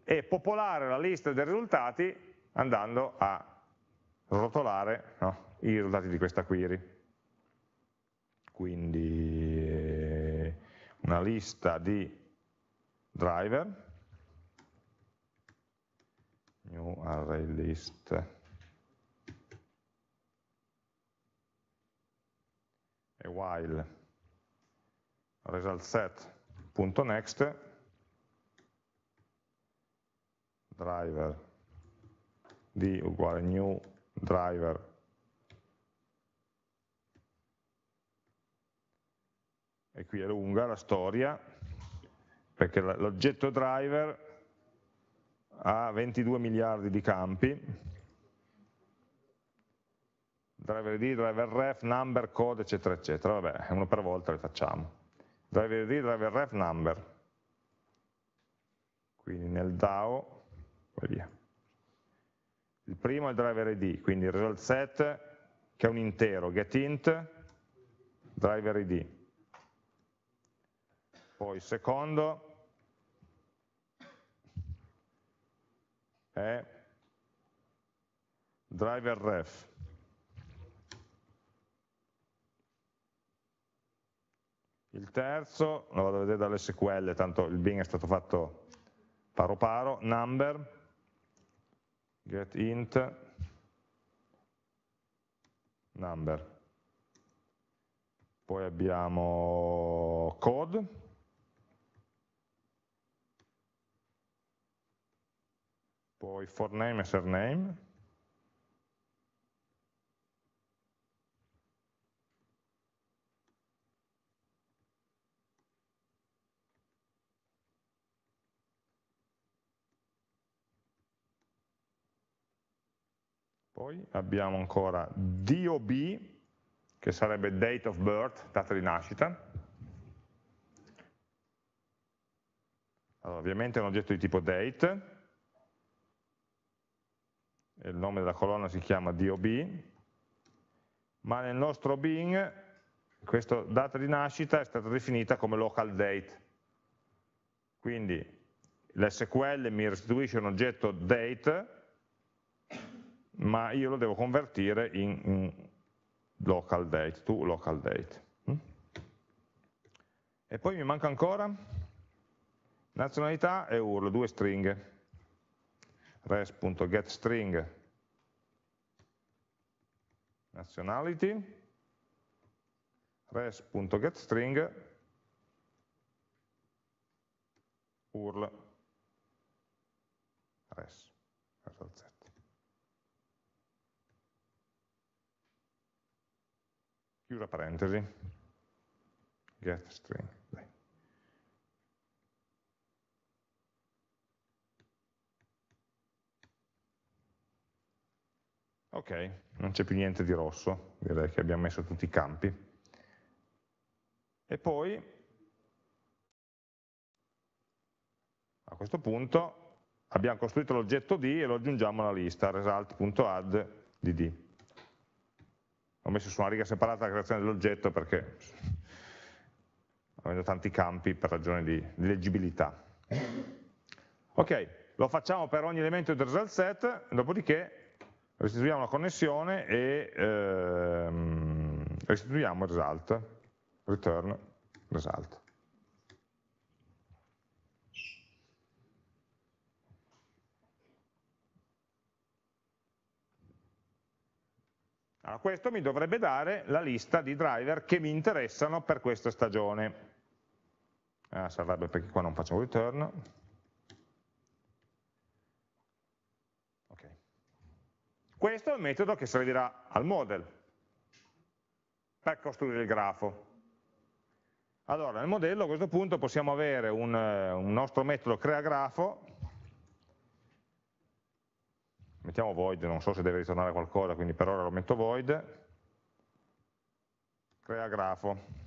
e popolare la lista dei risultati andando a rotolare no, i risultati di questa query. Quindi una lista di driver, new array list, e while result set.next driver di uguale new driver. E qui è lunga la storia, perché l'oggetto driver ha 22 miliardi di campi, driver ID, driver ref, number, code, eccetera, eccetera, vabbè, uno per volta le facciamo. Driver ID, driver ref, number. Quindi nel DAO, e via. Il primo è il driver ID, quindi il result set, che è un intero, getInt, driver ID poi il secondo è driver ref. Il terzo, lo vado a vedere dall'SQL, tanto il bin è stato fatto paro paro, number, get int, number. Poi abbiamo code, poi for name e surname, Poi abbiamo ancora DOB, che sarebbe date of birth, data di nascita. Allora, ovviamente è un oggetto di tipo date, il nome della colonna si chiama DOB, ma nel nostro Bing questa data di nascita è stata definita come local date. Quindi l'SQL mi restituisce un oggetto date, ma io lo devo convertire in, local date, to local date. Mm? E poi mi manca ancora nazionalità e URL, due stringhe. res.getString nationality res.getString url chiusa parentesi, get string. Ok, non c'è più niente di rosso, direi che abbiamo messo tutti i campi. E poi, a questo punto, abbiamo costruito l'oggetto D e lo aggiungiamo alla lista, result.add di D ho messo su una riga separata la creazione dell'oggetto perché avendo tanti campi per ragione di, di, leggibilità. Ok, lo facciamo per ogni elemento del result set, dopodiché restituiamo la connessione e ehm, restituiamo result, return result. Allora, questo mi dovrebbe dare la lista di driver che mi interessano per questa stagione. Ah, serve perché qua non facciamo return. Okay. Questo è il metodo che servirà al model per costruire il grafo. Allora, nel modello a questo punto possiamo avere un, un nostro metodo creagrafo mettiamo void, non so se deve ritornare qualcosa, quindi per ora lo metto void, crea grafo.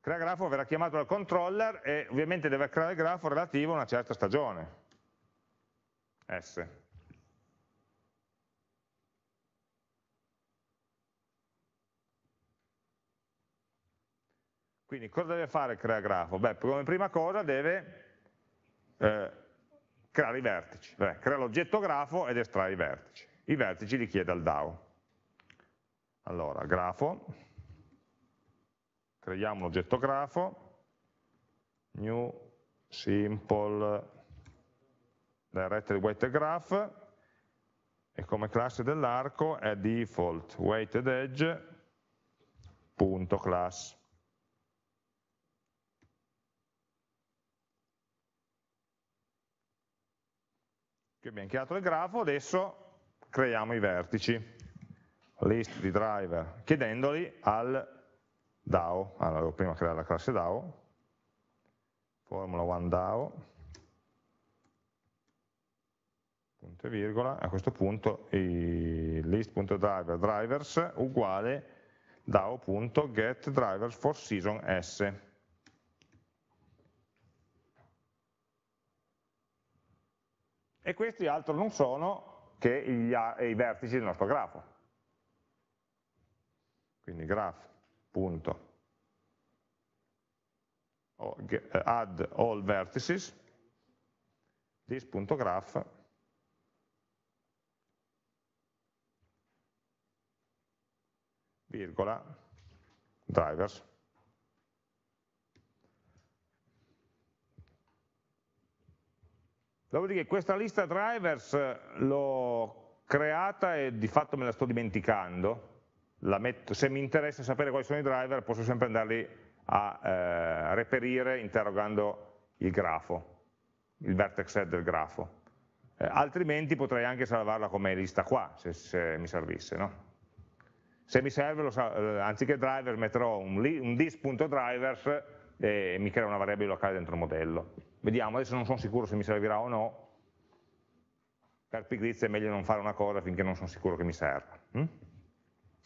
Crea grafo verrà chiamato dal controller e ovviamente deve creare il grafo relativo a una certa stagione, S. Quindi cosa deve fare il crea grafo? Beh, come prima cosa deve eh, creare i vertici, Beh, crea l'oggetto grafo ed estrae i vertici. I vertici li chiede al DAO. Allora, grafo, creiamo un oggetto grafo, new simple directory weighted graph e come classe dell'arco è default weighted edge punto class. Qui abbiamo creato il grafo, adesso creiamo i vertici, list di driver, chiedendoli al DAO, allora devo prima creare la classe DAO, formula one DAO, punto e virgola, a questo punto list.driver drivers uguale DAO.getDrivers for season S. e questi altro non sono che gli, i vertici del nostro grafo. Quindi graph.add all vertices this.graph virgola drivers Dopodiché questa lista drivers l'ho creata e di fatto me la sto dimenticando, la metto, se mi interessa sapere quali sono i driver posso sempre andarli a eh, reperire interrogando il grafo, il vertex head del grafo. Eh, altrimenti potrei anche salvarla come lista qua, se, se mi servisse. No? Se mi serve, lo, eh, anziché driver metterò un, un dis.drivers e mi crea una variabile locale dentro il modello. Vediamo, adesso non sono sicuro se mi servirà o no, per pigrizia è meglio non fare una cosa finché non sono sicuro che mi serva. Mm?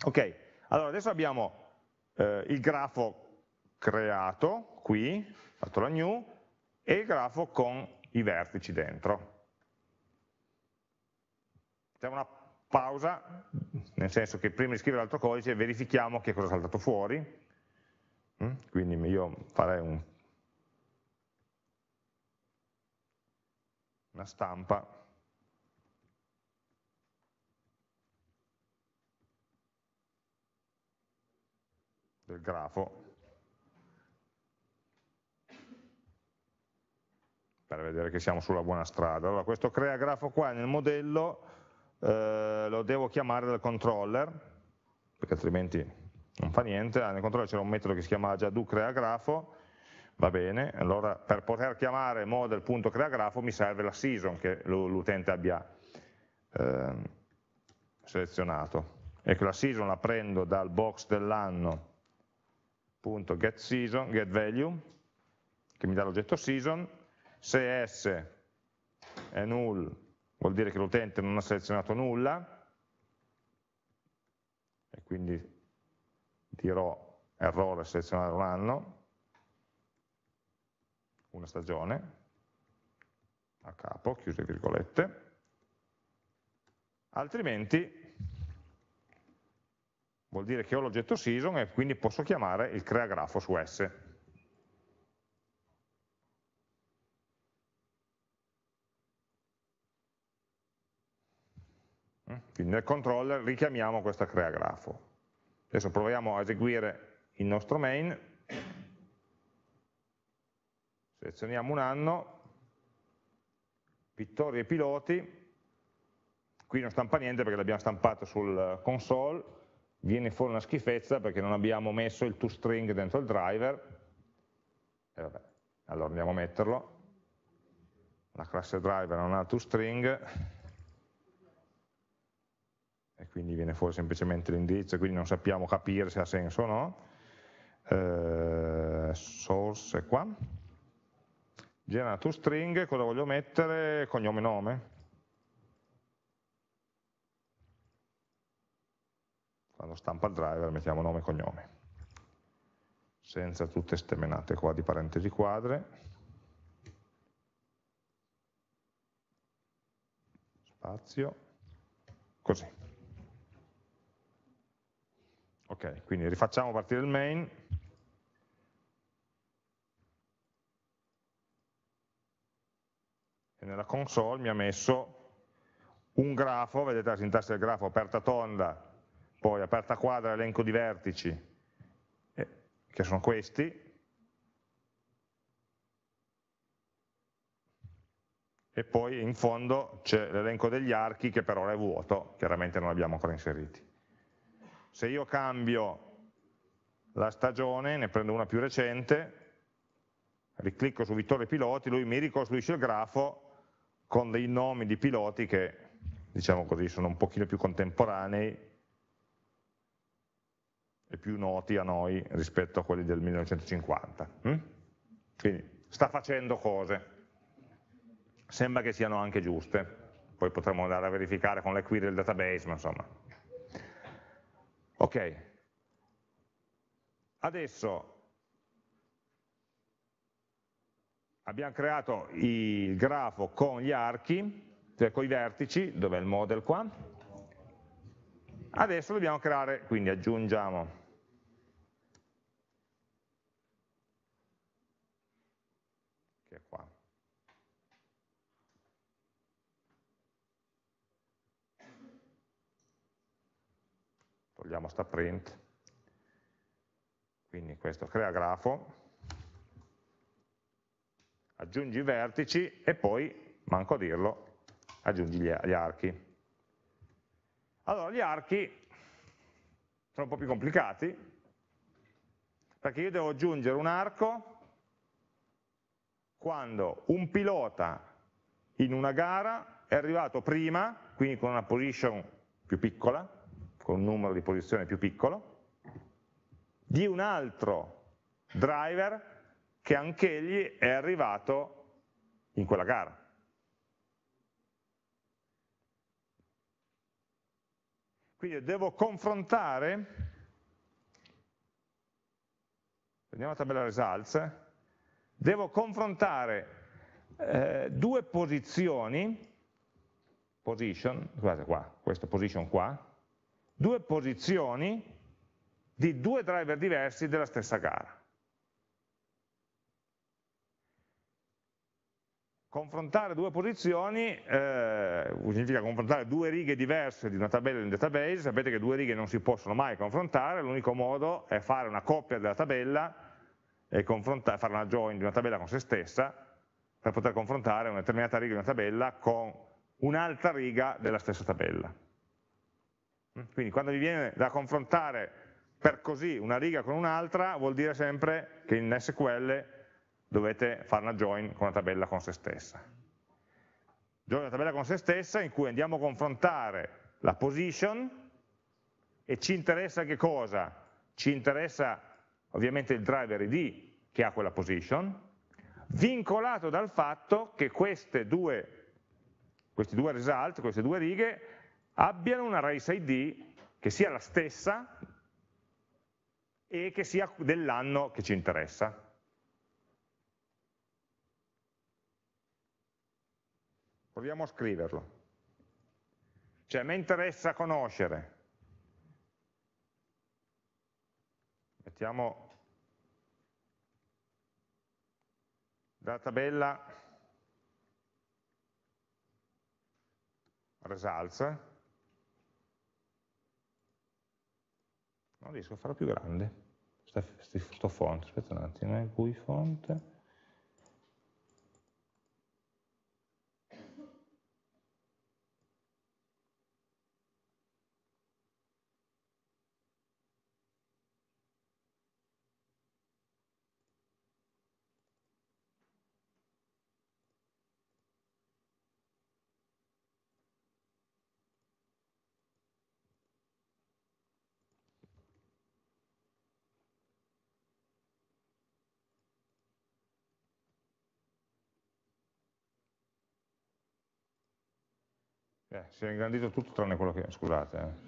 Ok, allora adesso abbiamo eh, il grafo creato qui, fatto la new, e il grafo con i vertici dentro. Facciamo una pausa, nel senso che prima di scrivere l'altro codice verifichiamo che cosa è saltato fuori, mm? quindi io farei un, una stampa. Del grafo. Per vedere che siamo sulla buona strada. Allora questo crea grafo qua nel modello eh, lo devo chiamare dal controller, perché altrimenti non fa niente, ah, nel controller c'era un metodo che si chiamava già do crea grafo, va bene, allora per poter chiamare model.creagrafo mi serve la season che l'utente abbia eh, selezionato. E che la season la prendo dal box dell'anno getSeason, getValue, che mi dà l'oggetto season, se S è null vuol dire che l'utente non ha selezionato nulla, e quindi dirò errore selezionare un anno, una stagione, a capo, chiuse virgolette, altrimenti vuol dire che ho l'oggetto season e quindi posso chiamare il creagrafo su S. Mm? Quindi nel controller richiamiamo questo creagrafo. Adesso proviamo a eseguire il nostro main, selezioniamo un anno, pittori e piloti, qui non stampa niente perché l'abbiamo stampato sul console, viene fuori una schifezza perché non abbiamo messo il toString dentro il driver, e vabbè, allora andiamo a metterlo, la classe driver non ha toString, e quindi viene fuori semplicemente l'indirizzo, quindi non sappiamo capire se ha senso o no, eh, source qua, genera toString, cosa voglio mettere? Cognome e nome, quando stampa il driver mettiamo nome e cognome, senza tutte ste menate qua di parentesi quadre, spazio, così. Ok, quindi rifacciamo partire il main, nella console mi ha messo un grafo, vedete la sintassi del grafo aperta tonda, poi aperta quadra elenco di vertici, eh, che sono questi, e poi in fondo c'è l'elenco degli archi che per ora è vuoto, chiaramente non l'abbiamo ancora inseriti. Se io cambio la stagione, ne prendo una più recente, riclicco su Vittorio Piloti, lui mi ricostruisce il grafo con dei nomi di piloti che, diciamo così, sono un pochino più contemporanei e più noti a noi rispetto a quelli del 1950. Hm? Quindi sta facendo cose, sembra che siano anche giuste, poi potremo andare a verificare con le query del database, ma insomma. Ok, adesso abbiamo creato il grafo con gli archi, cioè con i vertici, dove è il model qua, adesso dobbiamo creare, quindi aggiungiamo togliamo sta print, quindi questo crea grafo, aggiungi i vertici e poi, manco a dirlo, aggiungi gli, gli archi. Allora, gli archi sono un po' più complicati, perché io devo aggiungere un arco quando un pilota in una gara è arrivato prima, quindi con una position più piccola, con un numero di posizione più piccolo, di un altro driver che anch'egli è arrivato in quella gara. Quindi devo confrontare, prendiamo la tabella results, devo confrontare eh, due posizioni, position, guardate qua, questa position qua, due posizioni di due driver diversi della stessa gara. Confrontare due posizioni eh, significa confrontare due righe diverse di una tabella in un database, sapete che due righe non si possono mai confrontare, l'unico modo è fare una coppia della tabella e fare una join di una tabella con se stessa per poter confrontare una determinata riga di una tabella con un'altra riga della stessa tabella. Quindi quando vi viene da confrontare per così una riga con un'altra, vuol dire sempre che in SQL dovete fare una join con una tabella con se stessa. Join una tabella con se stessa in cui andiamo a confrontare la position e ci interessa che cosa? Ci interessa ovviamente il driver ID che ha quella position, vincolato dal fatto che due, questi due result, queste due righe, abbiano una race ID che sia la stessa e che sia dell'anno che ci interessa. Proviamo a scriverlo. Cioè, mi interessa conoscere. Mettiamo dalla tabella results non riesco a farlo più grande sto font, aspetta un attimo, eh, GUI font Eh, si è ingrandito tutto tranne quello che... scusate. Eh.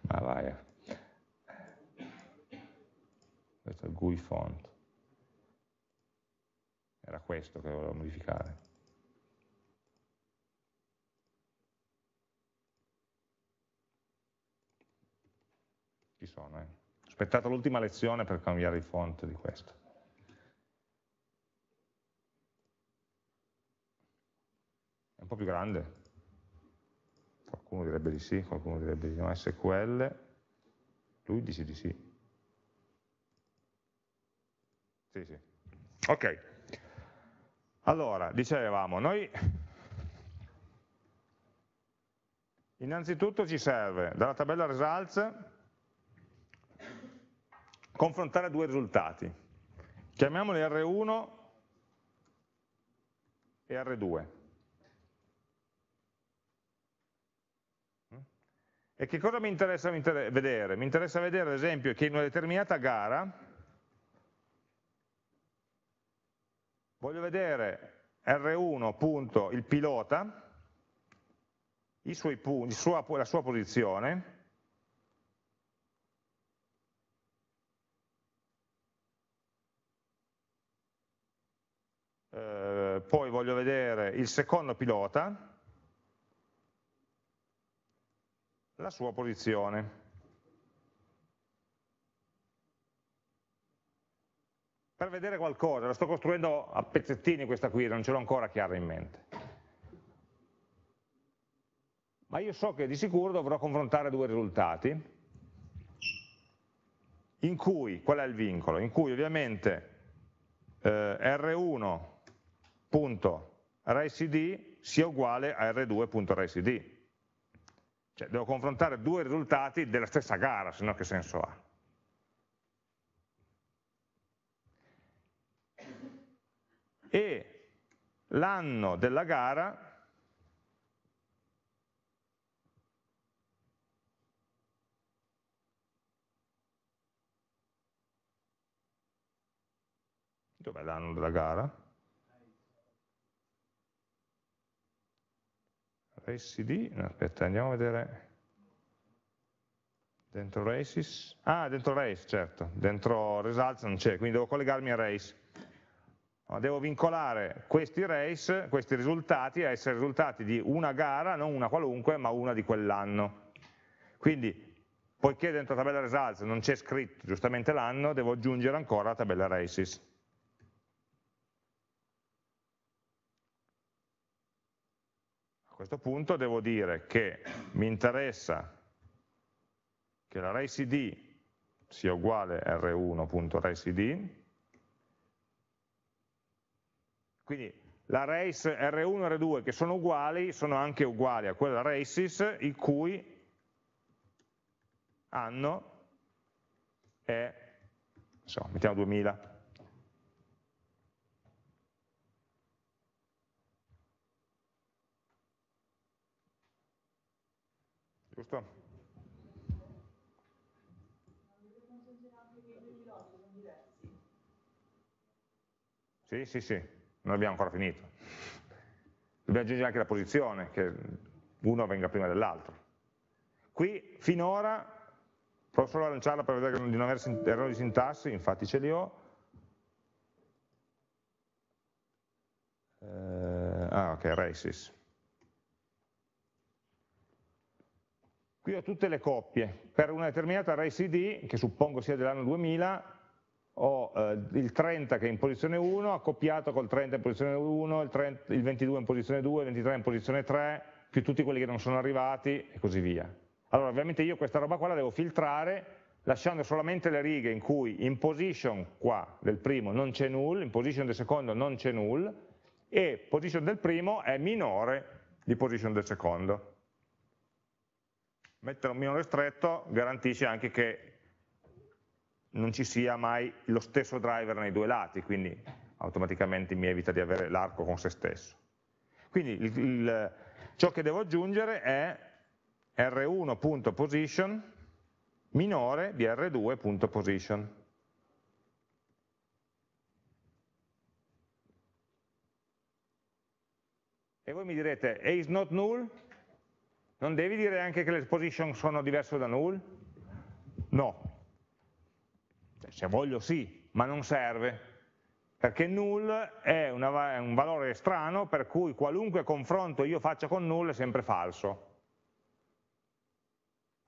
Ma vai. Eh. Questo è il GUI font. Era questo che volevo modificare. Ci sono, eh. Aspettate l'ultima lezione per cambiare il font di questo. Po' più grande? Qualcuno direbbe di sì, qualcuno direbbe di no. SQL, lui dice di sì. Sì, sì. Ok. Allora, dicevamo, noi innanzitutto ci serve dalla tabella results confrontare due risultati. Chiamiamoli R1 e R2. E che cosa mi interessa vedere? Mi interessa vedere ad esempio che in una determinata gara voglio vedere R1 punto il pilota, i suoi punti, sua, la sua posizione, eh, poi voglio vedere il secondo pilota, la sua posizione. Per vedere qualcosa, la sto costruendo a pezzettini questa qui, non ce l'ho ancora chiara in mente. Ma io so che di sicuro dovrò confrontare due risultati, in cui, qual è il vincolo? In cui ovviamente eh, r1.racd sia uguale a r2.racd cioè, devo confrontare due risultati della stessa gara, se no che senso ha? E l'anno della gara dov'è l'anno della gara? No, aspetta, andiamo a vedere, dentro races, ah, dentro race, certo, dentro results non c'è, quindi devo collegarmi a race. devo vincolare questi race, questi risultati, a essere risultati di una gara, non una qualunque, ma una di quell'anno. Quindi, poiché dentro la tabella results non c'è scritto giustamente l'anno, devo aggiungere ancora la tabella races. Questo punto devo dire che mi interessa che la RayCD sia uguale a r1.raycd, quindi la race R1 e R2 che sono uguali sono anche uguali a quella races il cui anno è, insomma, mettiamo 2000. Giusto? Sì, sì, sì, non abbiamo ancora finito. Dobbiamo aggiungere anche la posizione, che uno venga prima dell'altro. Qui, finora, provo solo lanciarla per vedere di non avere errori di sintassi, infatti ce li ho. Eh, ah, ok, races. Qui ho tutte le coppie. Per una determinata race ID, che suppongo sia dell'anno 2000, ho eh, il 30 che è in posizione 1, accoppiato col 30 in posizione 1, il, 30, il 22 in posizione 2, il 23 in posizione 3, più tutti quelli che non sono arrivati e così via. Allora ovviamente io questa roba qua la devo filtrare lasciando solamente le righe in cui in position qua del primo non c'è null, in position del secondo non c'è null e position del primo è minore di position del secondo. Mettere un minore stretto garantisce anche che non ci sia mai lo stesso driver nei due lati, quindi automaticamente mi evita di avere l'arco con se stesso. Quindi il, il, ciò che devo aggiungere è r1.position minore di r2.position. E voi mi direte, e is not null? Non devi dire anche che le position sono diverse da null? No, se voglio sì, ma non serve, perché null è, una, è, un valore strano per cui qualunque confronto io faccia con null è sempre falso.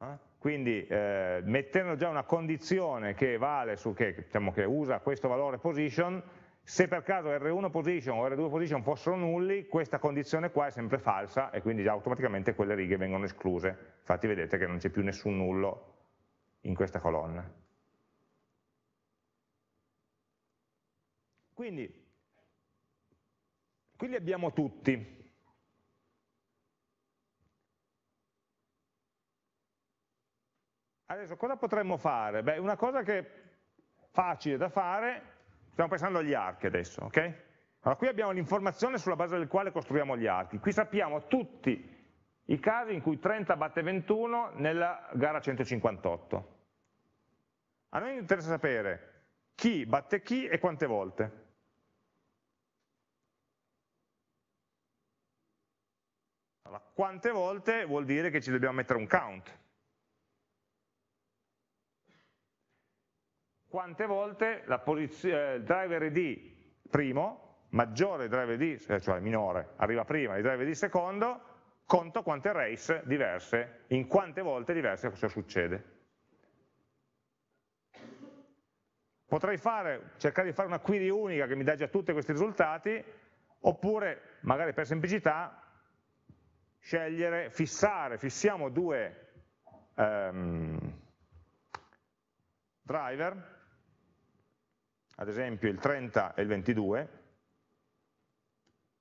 Eh? Quindi eh, mettendo già una condizione che vale su che, diciamo che usa questo valore position, se per caso R1 position o R2 position fossero nulli, questa condizione qua è sempre falsa e quindi già automaticamente quelle righe vengono escluse. Infatti vedete che non c'è più nessun nullo in questa colonna. Quindi, qui li abbiamo tutti. Adesso cosa potremmo fare? Beh, una cosa che è facile da fare, stiamo pensando agli archi adesso, ok? Allora, qui abbiamo l'informazione sulla base del quale costruiamo gli archi. Qui sappiamo tutti i casi in cui 30 batte 21 nella gara 158. A noi interessa sapere chi batte chi e quante volte. Allora, quante volte vuol dire che ci dobbiamo mettere un count. Quante volte eh, il driver ID primo, maggiore driver ID, eh, cioè minore, arriva prima il driver ID secondo, conto quante race diverse, in quante volte diverse cosa succede. Potrei fare, cercare di fare una query unica che mi dà già tutti questi risultati, oppure, magari per semplicità, scegliere, fissare, fissiamo due um, driver, ad esempio il 30 e il 22,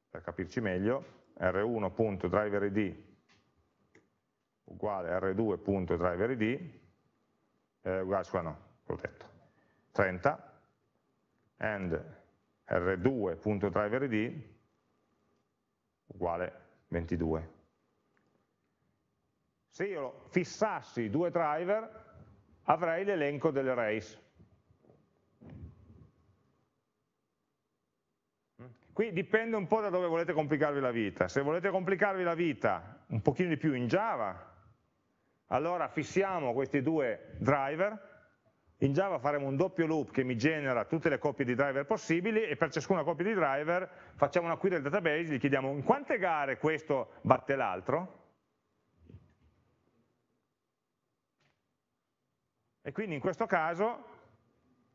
per capirci meglio, r1.driverID uguale r2.driverID, eh, uguale, scusa no, l'ho detto, 30, and r2.driverID uguale 22 se io fissassi due driver avrei l'elenco delle race. Qui dipende un po' da dove volete complicarvi la vita. Se volete complicarvi la vita un pochino di più in Java, allora fissiamo questi due driver, in Java faremo un doppio loop che mi genera tutte le coppie di driver possibili e per ciascuna coppia di driver facciamo una query del database, gli chiediamo in quante gare questo batte l'altro, E quindi in questo caso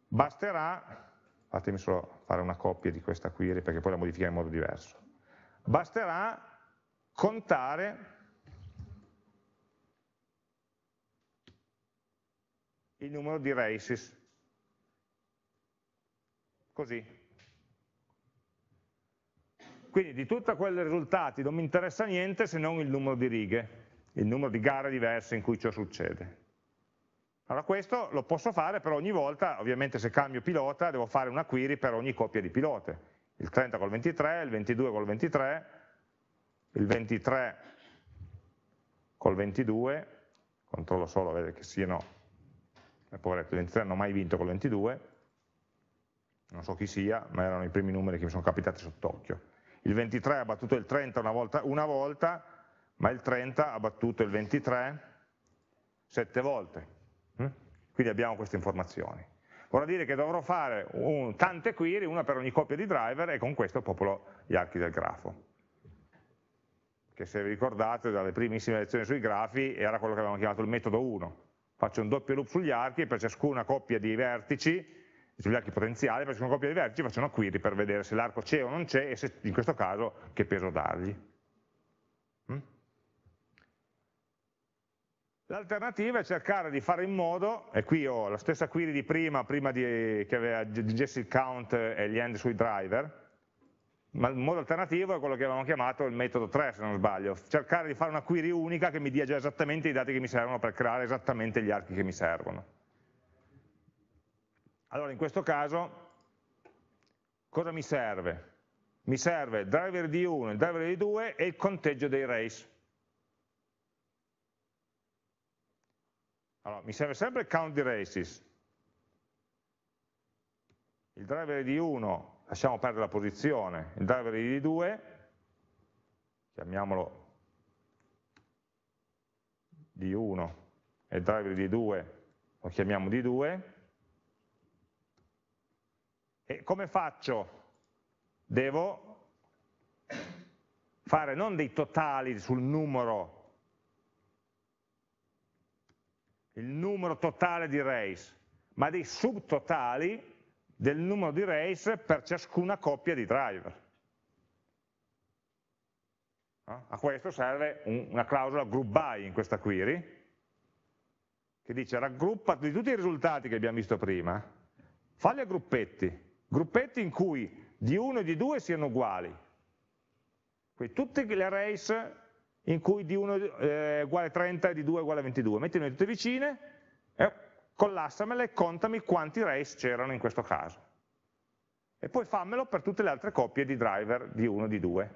basterà, fatemi solo fare una copia di questa query perché poi la modifichiamo in modo diverso, basterà contare il numero di races, così. Quindi di tutti quei risultati non mi interessa niente se non il numero di righe, il numero di gare diverse in cui ciò succede. Allora questo lo posso fare però ogni volta, ovviamente se cambio pilota devo fare una query per ogni coppia di pilote, il 30 col 23, il 22 col 23, il 23 col 22, controllo solo, vedere che siano, eh, poveretto, il 23 non ho mai vinto col 22, non so chi sia, ma erano i primi numeri che mi sono capitati sott'occhio. Il 23 ha battuto il 30 una volta, una volta, ma il 30 ha battuto il 23 sette volte. Mm? Quindi abbiamo queste informazioni. Vorrà dire che dovrò fare un, tante query, una per ogni coppia di driver, e con questo popolo gli archi del grafo. Che se vi ricordate dalle primissime lezioni sui grafi era quello che avevamo chiamato il metodo 1. Faccio un doppio loop sugli archi e per ciascuna coppia di vertici, sugli archi potenziali, per ciascuna coppia di vertici faccio una query per vedere se l'arco c'è o non c'è e se, in questo caso che peso dargli. L'alternativa è cercare di fare in modo, e qui ho la stessa query di prima, prima di, che aveva aggiungesse il count e gli end sui driver, ma il modo alternativo è quello che avevamo chiamato il metodo 3 se non sbaglio, cercare di fare una query unica che mi dia già esattamente i dati che mi servono per creare esattamente gli archi che mi servono. Allora in questo caso cosa mi serve? Mi serve driver di 1, il driver di 2 e il conteggio dei race. Allora, mi serve sempre il count di races. Il driver di 1, lasciamo perdere la posizione, il driver di 2, chiamiamolo di 1 e il driver di 2 lo chiamiamo di 2. E come faccio? Devo fare non dei totali sul numero il numero totale di race, ma dei subtotali del numero di race per ciascuna coppia di driver. A questo serve una clausola group by in questa query, che dice raggruppa di tutti i risultati che abbiamo visto prima, falli a gruppetti, gruppetti in cui di 1 e di 2 siano uguali, quindi tutte le race in cui di 1 è uguale 30 e di 2 è uguale 22. Mettile tutte vicine, e collassamele e contami quanti race c'erano in questo caso. E poi fammelo per tutte le altre coppie di driver di 1 e di 2.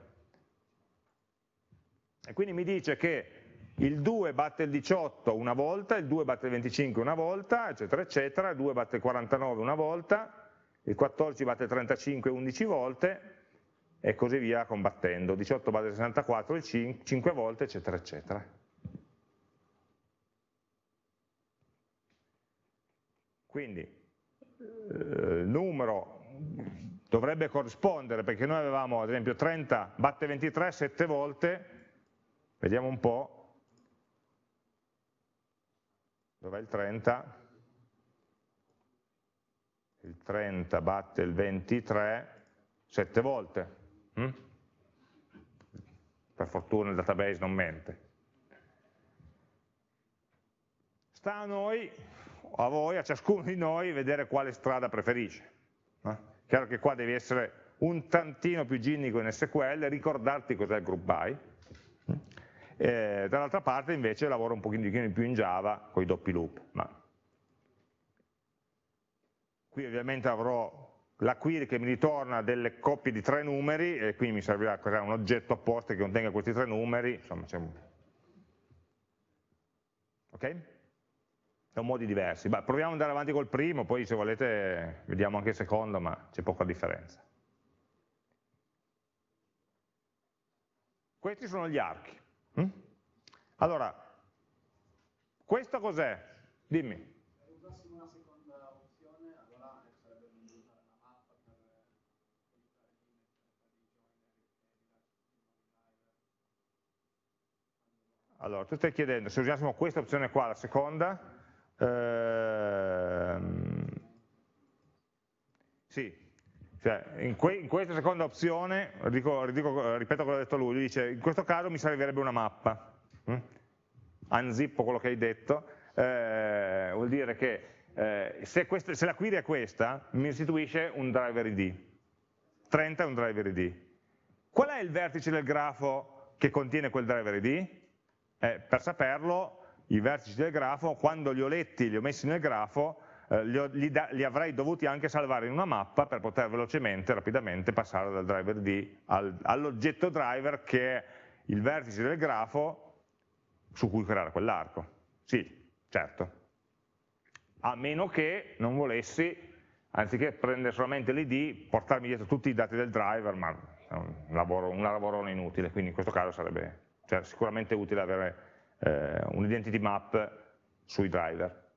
E quindi mi dice che il 2 batte il 18 una volta, il 2 batte il 25 una volta, eccetera, eccetera, il 2 batte il 49 una volta, il 14 batte il 35 11 volte, e così via combattendo, 18 base 64 5 volte, eccetera, eccetera. Quindi il eh, numero dovrebbe corrispondere, perché noi avevamo ad esempio 30 batte 23 7 volte, vediamo un po', dov'è il 30? Il 30 batte il 23 7 volte? Per fortuna il database non mente. Sta a noi, a voi, a ciascuno di noi, vedere quale strada preferisce. Chiaro che qua devi essere un tantino più ginnico in SQL, ricordarti cos'è il group by. Eh, dall'altra parte invece lavoro un pochino di più in Java con i doppi loop. Ma qui ovviamente avrò la query che mi ritorna delle coppie di tre numeri e quindi mi servirà creare un oggetto apposta che contenga questi tre numeri, insomma c'è un... ok? Sono modi diversi. Beh, proviamo ad andare avanti col primo, poi se volete vediamo anche il secondo, ma c'è poca differenza. Questi sono gli archi. Hm? Allora, questo cos'è? Dimmi. Allora, tu stai chiedendo se usassimo questa opzione qua, la seconda, Ehm, sì, cioè, in, que in, questa seconda opzione, ridico, ridico, ripeto quello che ha detto lui, dice in questo caso mi servirebbe una mappa, hm? unzippo quello che hai detto, eh, vuol dire che eh, se, questa, se, la query è questa, mi restituisce un driver id, 30 è un driver id. Qual è il vertice del grafo che contiene quel driver id? Eh, per saperlo, i vertici del grafo, quando li ho letti, li ho messi nel grafo, eh, li, ho, li, da, li, avrei dovuti anche salvare in una mappa per poter velocemente, rapidamente passare dal driver D al, all'oggetto driver che è il vertice del grafo su cui creare quell'arco. Sì, certo. A meno che non volessi, anziché prendere solamente l'id, portarmi dietro tutti i dati del driver, ma è un, lavoro, un lavorone inutile, quindi in questo caso sarebbe cioè, sicuramente utile avere eh, un identity map sui driver.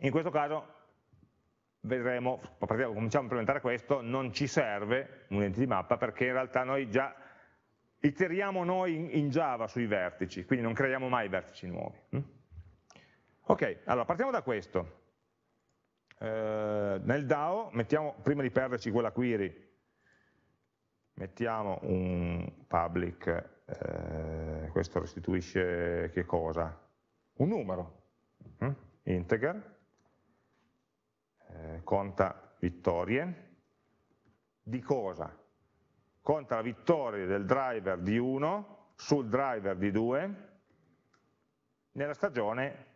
In questo caso vedremo, cominciamo a implementare questo, non ci serve un entity mappa perché in realtà noi già iteriamo noi in Java sui vertici, quindi non creiamo mai vertici nuovi. Hm? Ok, allora partiamo da questo. Eh, nel DAO, mettiamo, prima di perderci quella query, mettiamo un public, eh, questo restituisce che cosa? Un numero, hm? integer, eh, conta vittorie, di cosa? Conta la vittoria del driver di 1 sul driver di 2 nella stagione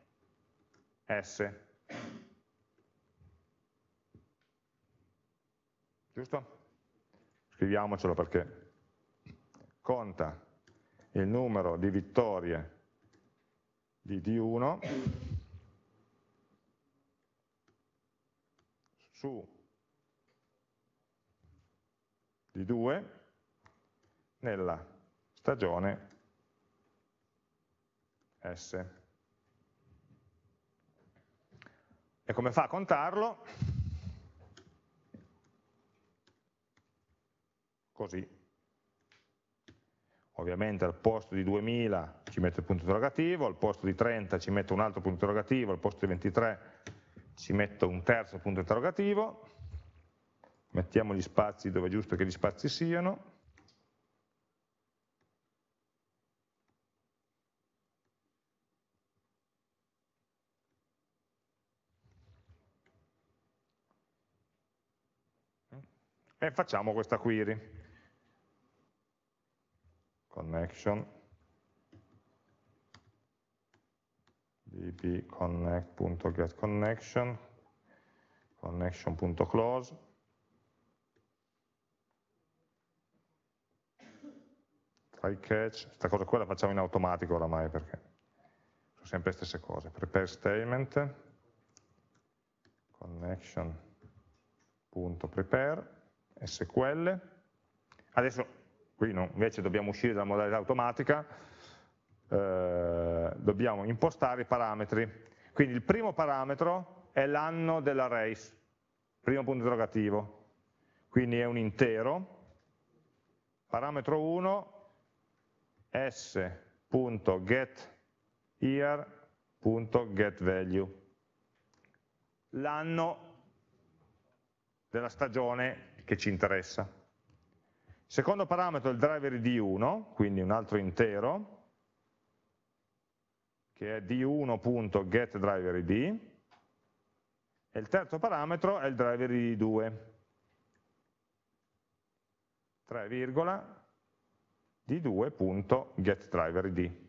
S. Giusto? Scriviamocelo perché conta il numero di vittorie di D1 su di 2 nella stagione S. E come fa a contarlo? Così. Ovviamente al posto di 2000 ci metto il punto interrogativo, al posto di 30 ci metto un altro punto interrogativo, al posto di 23 ci metto un terzo punto interrogativo, mettiamo gli spazi dove è giusto che gli spazi siano, e facciamo questa query. Connection db connect.getConnection, connection.close, try catch, questa cosa qua la facciamo in automatico oramai perché sono sempre le stesse cose, prepare statement, connection.prepare, SQL, adesso qui no, invece dobbiamo uscire dalla modalità automatica, eh, dobbiamo impostare i parametri. Quindi il primo parametro è l'anno della race, primo punto interrogativo, quindi è un intero, parametro 1 s.getYear.getValue, l'anno della stagione che ci interessa. Secondo parametro è il driver id1, quindi un altro intero, che è d1.getDriverID, e il terzo parametro è il driver id2, 3, d2.getDriverID.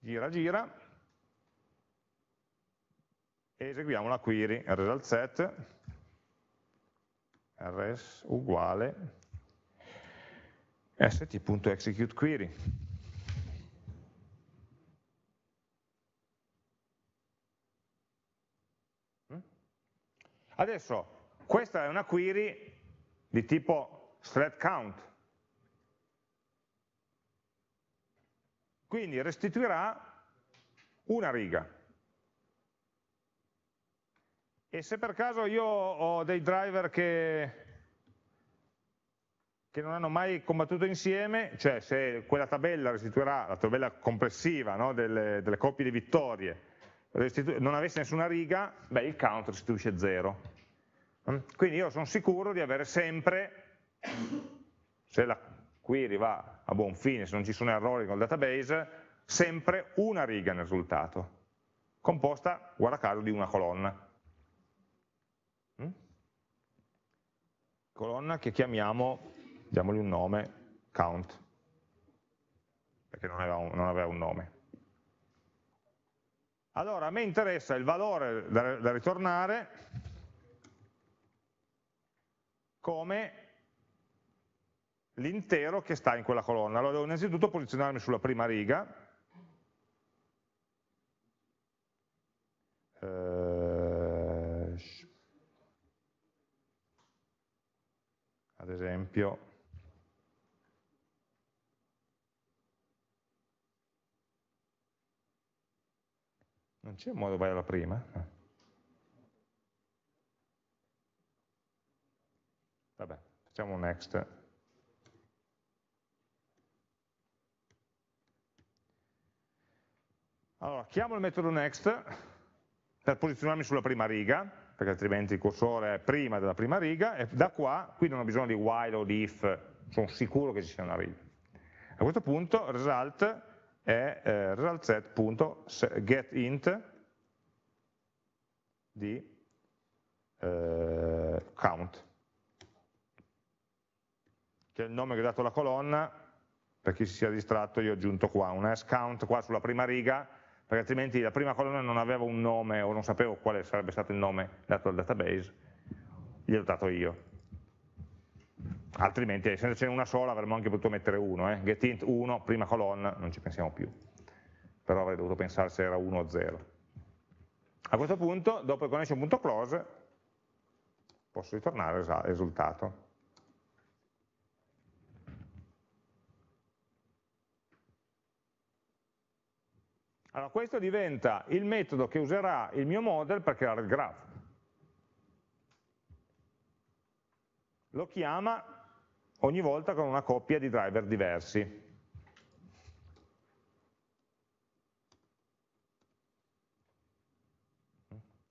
Gira, gira, e eseguiamo la query result set rs uguale st.executeQuery. Mm? Adesso, questa è una query di tipo thread count. Quindi restituirà una riga. E se per caso io ho dei driver che che non hanno mai combattuto insieme, cioè se quella tabella restituirà, la tabella complessiva no, delle, delle, coppie di vittorie, non avesse nessuna riga, beh il count restituisce 0. Mm? Quindi io sono sicuro di avere sempre, se la query va a buon fine, se non ci sono errori con il database, sempre una riga nel risultato, composta, guarda caso, di una colonna. Colonna che chiamiamo diamogli un nome, count, perché non aveva un, non aveva un nome. Allora, a me interessa il valore da, da ritornare come l'intero che sta in quella colonna. Allora devo innanzitutto posizionarmi sulla prima riga, eh, ad esempio Non c'è modo vai alla prima? Vabbè, facciamo un next. Allora, chiamo il metodo next per posizionarmi sulla prima riga, perché altrimenti il cursore è prima della prima riga, e da qua, qui non ho bisogno di while o di if, sono sicuro che ci sia una riga. A questo punto result è eh, resultset.getInt di eh, count, che è il nome che ho dato alla colonna, per chi si sia distratto io ho aggiunto qua un count qua sulla prima riga, perché altrimenti la prima colonna non aveva un nome o non sapevo quale sarebbe stato il nome dato dal database, gliel'ho dato io altrimenti essendocene una sola avremmo anche potuto mettere uno, eh? getInt 1, prima colonna, non ci pensiamo più, però avrei dovuto pensare se era 1 o 0. A questo punto, dopo il connection.close, posso ritornare al risultato. Allora questo diventa il metodo che userà il mio model per creare il graph. Lo chiama ogni volta con una coppia di driver diversi.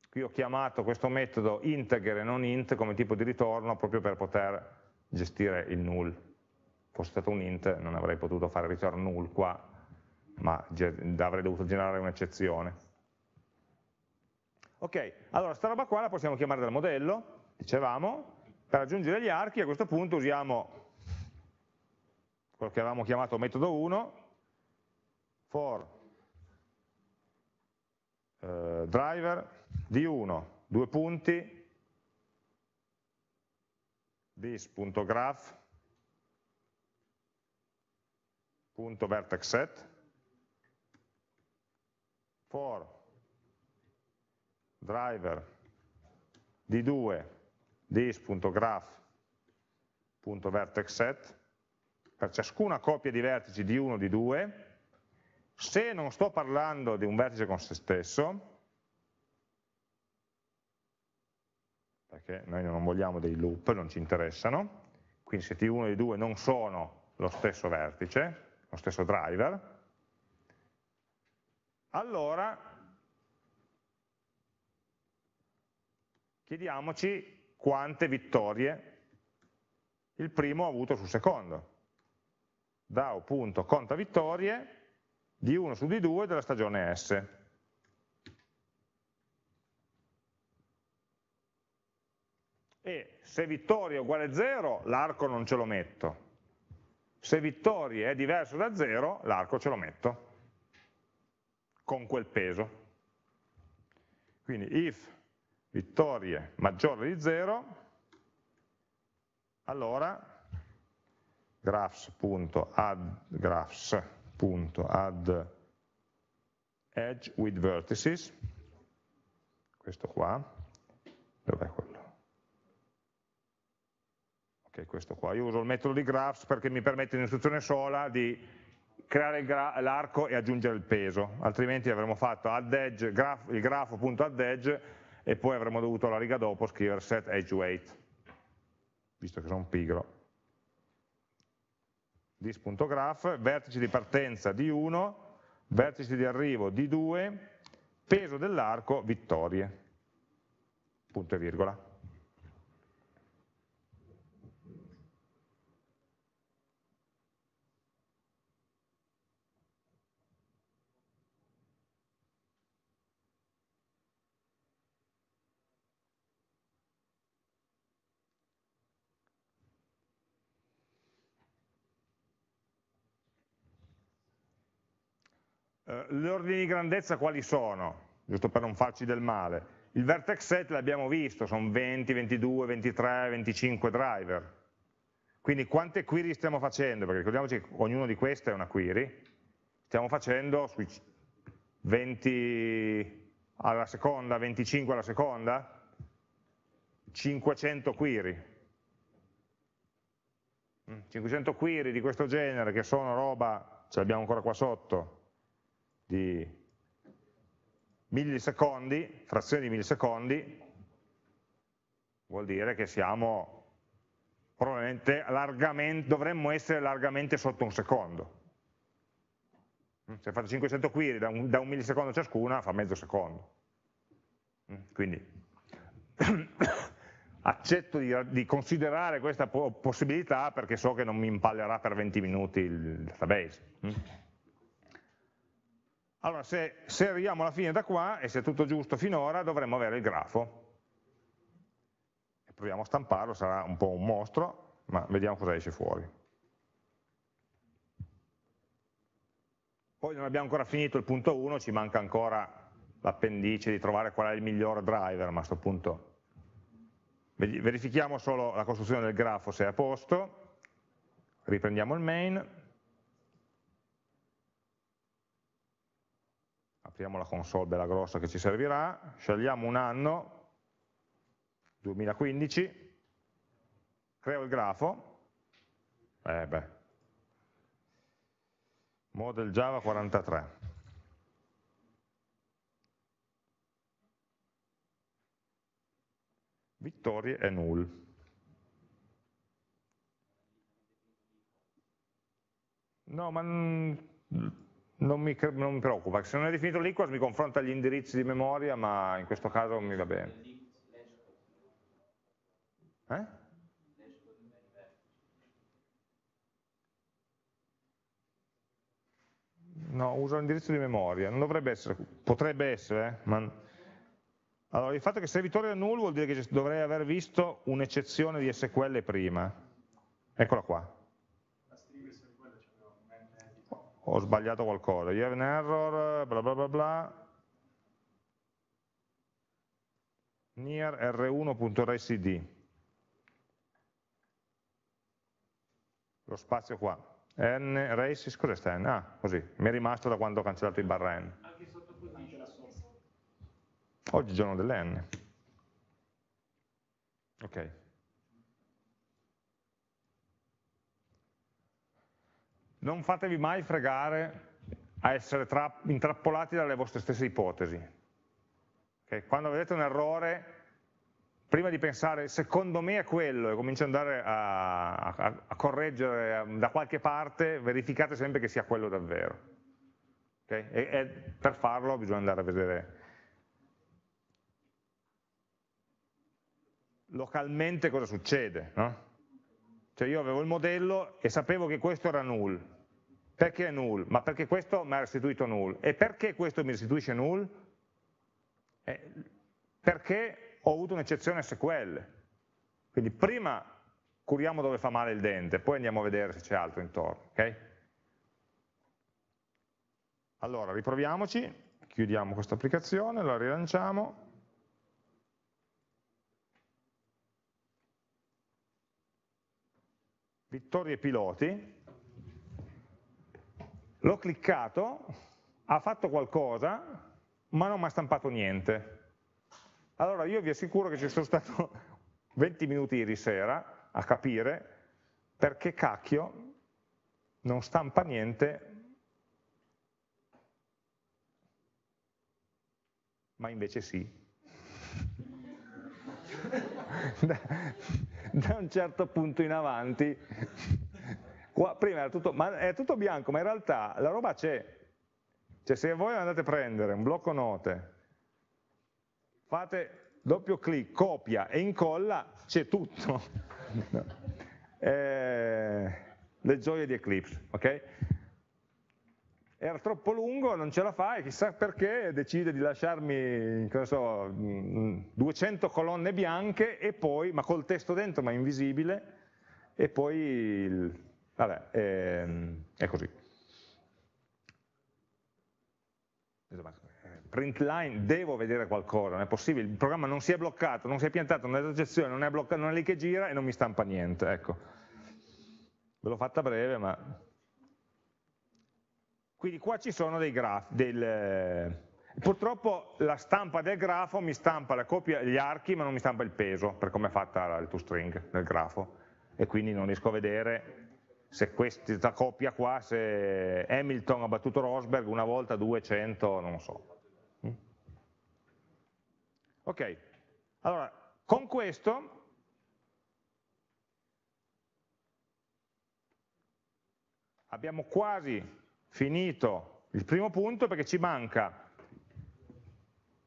Qui ho chiamato questo metodo integer e non int come tipo di ritorno proprio per poter gestire il null. Fosse stato un int non avrei potuto fare return null qua, ma avrei dovuto generare un'eccezione. Ok, allora sta roba qua la possiamo chiamare dal modello, dicevamo, per aggiungere gli archi a questo punto usiamo quello che avevamo chiamato metodo 1, for eh, driver di 1, due punti, this.graph.vertexset for driver di 2 this.graph.vertexset per ciascuna coppia di vertici di 1 o di 2, se non sto parlando di un vertice con se stesso, perché noi non vogliamo dei loop, non ci interessano, quindi se T1 e T2 non sono lo stesso vertice, lo stesso driver, allora chiediamoci quante vittorie il primo ha avuto sul secondo DAO.conta vittorie di 1 su di 2 della stagione S. E se vittorie è uguale a 0, l'arco non ce lo metto. Se vittorie è diverso da 0, l'arco ce lo metto con quel peso. Quindi if vittorie maggiore di 0, allora graphs.add edge with vertices, questo qua, dov'è quello? Ok, questo qua. Io uso il metodo di graphs perché mi permette in istruzione sola di creare l'arco e aggiungere il peso, altrimenti avremmo fatto edge, graph, il grafo.add edge e poi avremmo dovuto la riga dopo scrivere set edge weight, visto che sono pigro dis.graph, vertice di partenza di 1, vertice di arrivo di 2, peso dell'arco vittorie, punto e virgola. Le ordini di grandezza quali sono? Giusto per non farci del male. Il vertex set l'abbiamo visto, sono 20, 22, 23, 25 driver. Quindi quante query stiamo facendo? Perché ricordiamoci che ognuno di queste è una query. Stiamo facendo sui 20 alla seconda, 25 alla seconda, 500 query. 500 mm, query di questo genere che sono roba, ce l'abbiamo ancora qua sotto, di millisecondi, frazioni di millisecondi, vuol dire che siamo probabilmente largamente, dovremmo essere largamente sotto un secondo. Se fate 500 query da un, da un millisecondo ciascuna, fa mezzo secondo. Quindi accetto di, di, considerare questa possibilità perché so che non mi impallerà per 20 minuti il database. Allora, se, se arriviamo alla fine da qua, e se è tutto giusto finora, dovremmo avere il grafo. E proviamo a stamparlo, sarà un po' un mostro, ma vediamo cosa esce fuori. Poi non abbiamo ancora finito il punto 1, ci manca ancora l'appendice di trovare qual è il miglior driver, ma a questo punto verifichiamo solo la costruzione del grafo se è a posto, riprendiamo il main, apriamo la console bella grossa che ci servirà, scegliamo un anno, 2015, creo il grafo, eh beh, model Java 43. Vittorie e null. No, ma non mi, non mi preoccupa, se non è definito l'equals mi confronta gli indirizzi di memoria, ma in questo caso mi va bene. Eh? No, uso l'indirizzo di memoria, non dovrebbe essere, potrebbe essere, eh, ma... Allora, il fatto che servitore è null vuol dire che dovrei aver visto un'eccezione di SQL prima. Eccola qua. Ho sbagliato qualcosa, you have an error, bla bla bla bla, near r1.rcd, lo spazio qua, n races, cos'è sta n? Ah, così, mi è rimasto da quando ho cancellato i barra n. Oggi è giorno delle n. Ok. Non fatevi mai fregare a essere intrappolati dalle vostre stesse ipotesi. Okay? Quando vedete un errore, prima di pensare secondo me è quello e cominciate ad andare a, a, a, correggere da qualche parte, verificate sempre che sia quello davvero. Okay? E, e per farlo bisogna andare a vedere localmente cosa succede. No? Cioè io avevo il modello e sapevo che questo era null. Perché è null? Ma perché questo mi ha restituito null. E perché questo mi restituisce null? Eh, perché ho avuto un'eccezione SQL. Quindi prima curiamo dove fa male il dente, poi andiamo a vedere se c'è altro intorno. Okay? Allora, riproviamoci, chiudiamo questa applicazione, la rilanciamo. vittorie piloti, l'ho cliccato, ha fatto qualcosa, ma non mi ha stampato niente. Allora io vi assicuro che ci sono stato 20 minuti ieri sera a capire perché cacchio non stampa niente, ma invece sì. da, da un certo punto in avanti Qua, prima era tutto, è tutto bianco, ma in realtà la roba c'è. Cioè se voi andate a prendere un blocco note, fate doppio clic, copia e incolla, c'è tutto. eh, le gioie di Eclipse, ok? Era troppo lungo, non ce la fa e chissà perché decide di lasciarmi, so, 200 colonne bianche e poi, ma col testo dentro ma invisibile, e poi, vabbè, è, ehm, è così. print line devo vedere qualcosa, non è possibile, il programma non si è bloccato, non si è piantato non è bloccato, non è lì che gira e non mi stampa niente, ecco. Ve l'ho fatta breve, ma... Quindi qua ci sono dei grafi, del... purtroppo la stampa del grafo mi stampa la copia, gli archi, ma non mi stampa il peso, per come è fatta il toString del grafo, e quindi non riesco a vedere se questa coppia qua, se Hamilton ha battuto Rosberg una volta, 200, non lo so. Ok, allora con questo abbiamo quasi finito il primo punto perché ci manca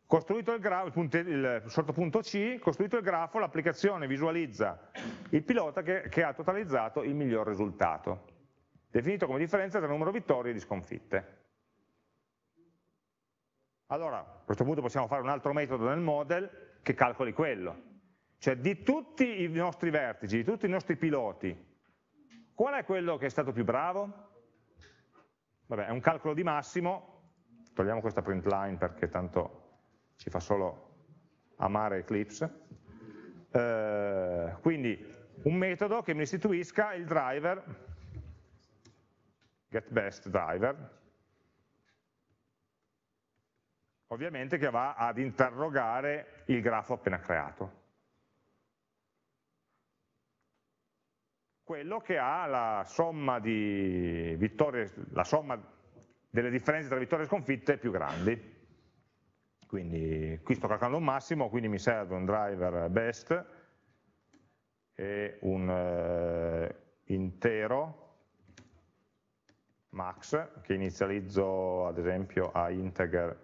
costruito il grafo, il, punto, il sottopunto C, costruito il grafo, l'applicazione visualizza il pilota che, che, ha totalizzato il miglior risultato, definito come differenza tra numero vittorie e di sconfitte. Allora, a questo punto possiamo fare un altro metodo nel model che calcoli quello. Cioè di tutti i nostri vertici, di tutti i nostri piloti, qual è quello che è stato più bravo? Vabbè, è un calcolo di massimo, togliamo questa print line perché tanto ci fa solo amare Eclipse. Eh, quindi un metodo che mi istituisca il driver, getBestDriver, ovviamente che va ad interrogare il grafo appena creato. Quello che ha la somma, vittorie, la somma delle differenze tra vittorie e sconfitte più grandi. Quindi qui sto calcolando un massimo, quindi mi serve un driver best e un eh, intero max che inizializzo ad esempio a integer.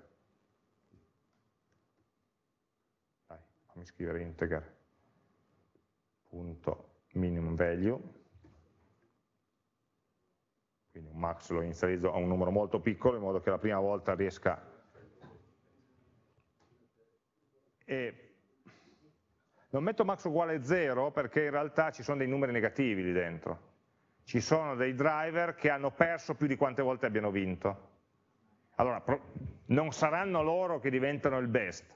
Fammi scrivere integer punto minimum value. Quindi un max lo inizializzo a un numero molto piccolo in modo che la prima volta riesca e non metto max uguale 0 perché in realtà ci sono dei numeri negativi lì dentro. Ci sono dei driver che hanno perso più di quante volte abbiano vinto. Allora non saranno loro che diventano il best.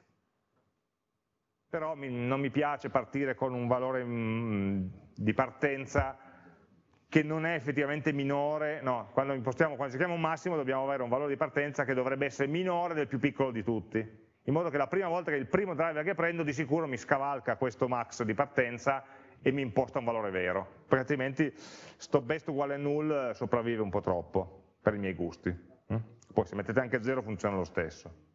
Però mi, non mi piace partire con un valore mh, mm, di partenza che non è effettivamente minore, no, quando, impostiamo, quando cerchiamo un massimo dobbiamo avere un valore di partenza che dovrebbe essere minore del più piccolo di tutti, in modo che la prima volta che il primo driver che prendo di sicuro mi scavalca questo max di partenza e mi imposta un valore vero, perché altrimenti sto best uguale a null sopravvive un po' troppo per i miei gusti. Mm? Poi se mettete anche 0 funziona lo stesso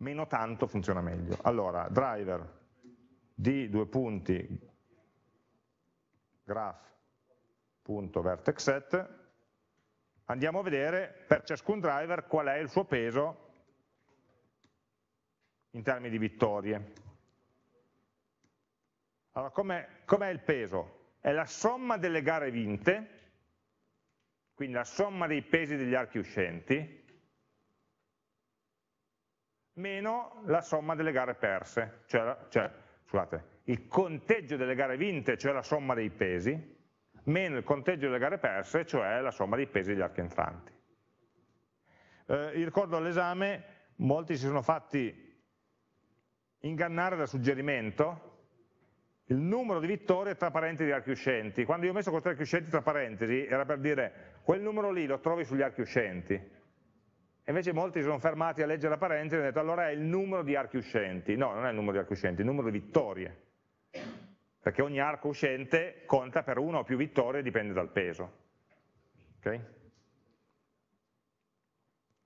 meno tanto funziona meglio. Allora, driver di due punti graph.vertexset, andiamo a vedere per ciascun driver qual è il suo peso in termini di vittorie. Allora, com'è com il peso? È la somma delle gare vinte, quindi la somma dei pesi degli archi uscenti, meno la somma delle gare perse, cioè, cioè scusate, il conteggio delle gare vinte, cioè la somma dei pesi, meno il conteggio delle gare perse, cioè la somma dei pesi degli archi entranti. Eh, ricordo all'esame, molti si sono fatti ingannare dal suggerimento, il numero di vittorie tra parentesi di archi uscenti. Quando io ho messo questi archi uscenti tra parentesi, era per dire, quel numero lì lo trovi sugli archi uscenti, e invece molti si sono fermati a leggere la parentesi e hanno detto allora è il numero di archi uscenti. No, non è il numero di archi uscenti, è il numero di vittorie. Perché ogni arco uscente conta per una o più vittorie, dipende dal peso. Ok?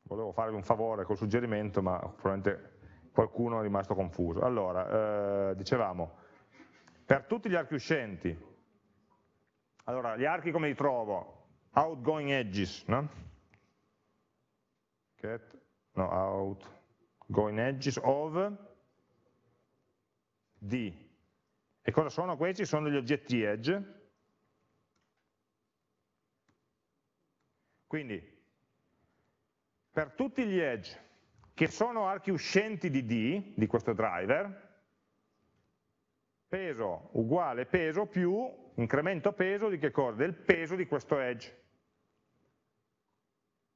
Volevo farvi un favore col suggerimento, ma probabilmente qualcuno è rimasto confuso. Allora, eh, dicevamo, per tutti gli archi uscenti Allora, gli archi come li trovo? Outgoing edges, no? Get, no, outgoing edges of D. E cosa sono questi? Sono gli oggetti edge. Quindi, per tutti gli edge che sono archi uscenti di D, di questo driver, peso uguale peso più incremento peso di che cosa? Del peso di questo edge.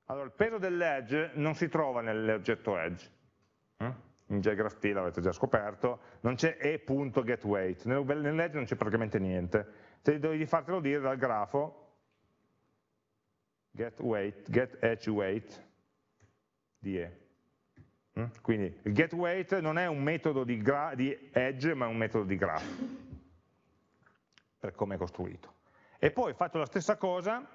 Allora, il peso dell'edge non si trova nell'oggetto edge. Eh? In JGraphT l'avete già scoperto, non c'è e.getWeight, nell'edge non c'è praticamente niente. Se devi fartelo dire dal grafo, get weight, get di e. Mm? Quindi il getWeight non è un metodo di, di edge, ma è un metodo di graph, per come è costruito. E poi faccio la stessa cosa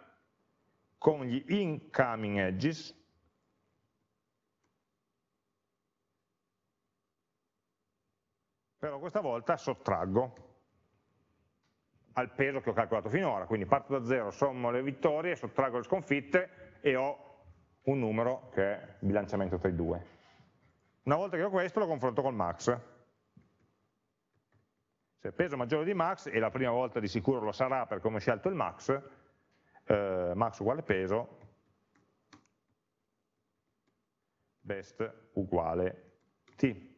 con gli incoming edges, però questa volta sottraggo al peso che ho calcolato finora, quindi parto da zero, sommo le vittorie, sottraggo le sconfitte e ho un numero che è il bilanciamento tra i due. Una volta che ho questo lo confronto col max. Se peso maggiore di max, e la prima volta di sicuro lo sarà per come ho scelto il max, eh, max uguale peso, best uguale t.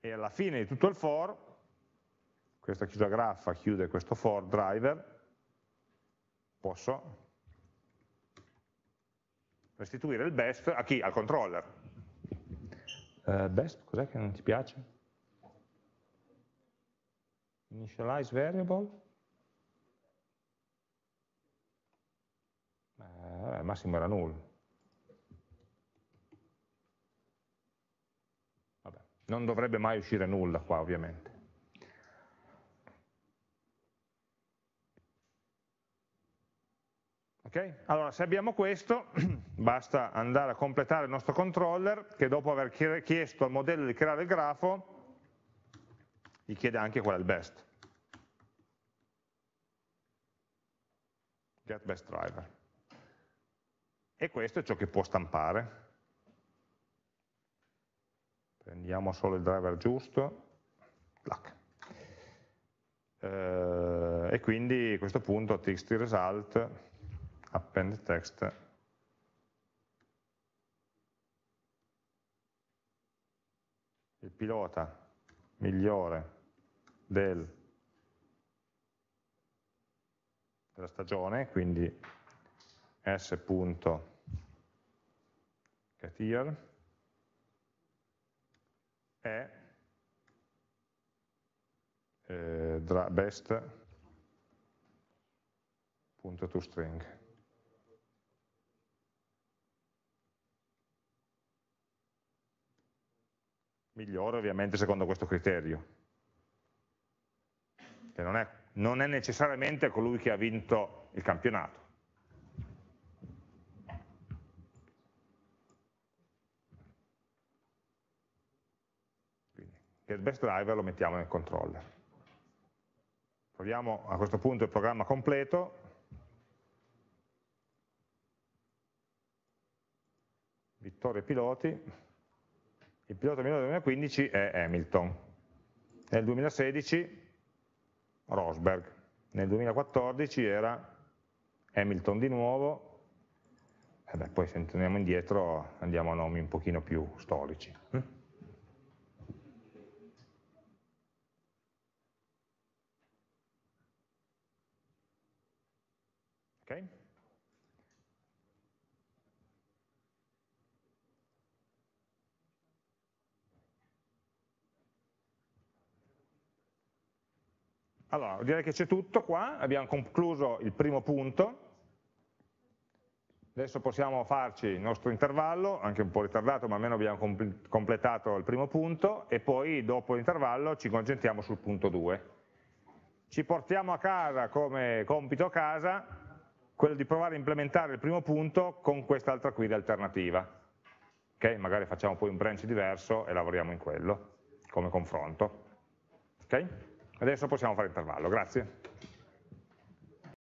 E alla fine di tutto il for, questa chiusa graffa chiude questo for driver, posso restituire il best a chi? Al controller. Uh, best, cos'è che non ti piace? Initialize variable? Eh, al massimo era null. Vabbè, non dovrebbe mai uscire nulla qua ovviamente. Okay? Allora, se abbiamo questo, basta andare a completare il nostro controller che dopo aver chiesto al modello di creare il grafo, gli chiede anche qual è il best. Get best driver. E questo è ciò che può stampare. Prendiamo solo il driver giusto. Eh, e quindi a questo punto txt result append text il pilota migliore del, della stagione, quindi s.getYear è eh, best.toString. migliore ovviamente secondo questo criterio, che non è, non è necessariamente colui che ha vinto il campionato. Quindi, il best driver lo mettiamo nel controller. Proviamo a questo punto il programma completo, vittorie piloti, il pilota del 2015 è Hamilton, nel 2016 Rosberg, nel 2014 era Hamilton di nuovo, e beh, poi se torniamo indietro andiamo a nomi un pochino più storici. Hm? Ok? Allora, direi che c'è tutto qua, abbiamo concluso il primo punto, adesso possiamo farci il nostro intervallo, anche un po' ritardato, ma almeno abbiamo completato il primo punto, e poi dopo l'intervallo ci concentriamo sul punto 2. Ci portiamo a casa come compito a casa quello di provare a implementare il primo punto con quest'altra query alternativa. Okay? Magari facciamo poi un branch diverso e lavoriamo in quello, come confronto. Okay? Adesso possiamo fare intervallo, grazie.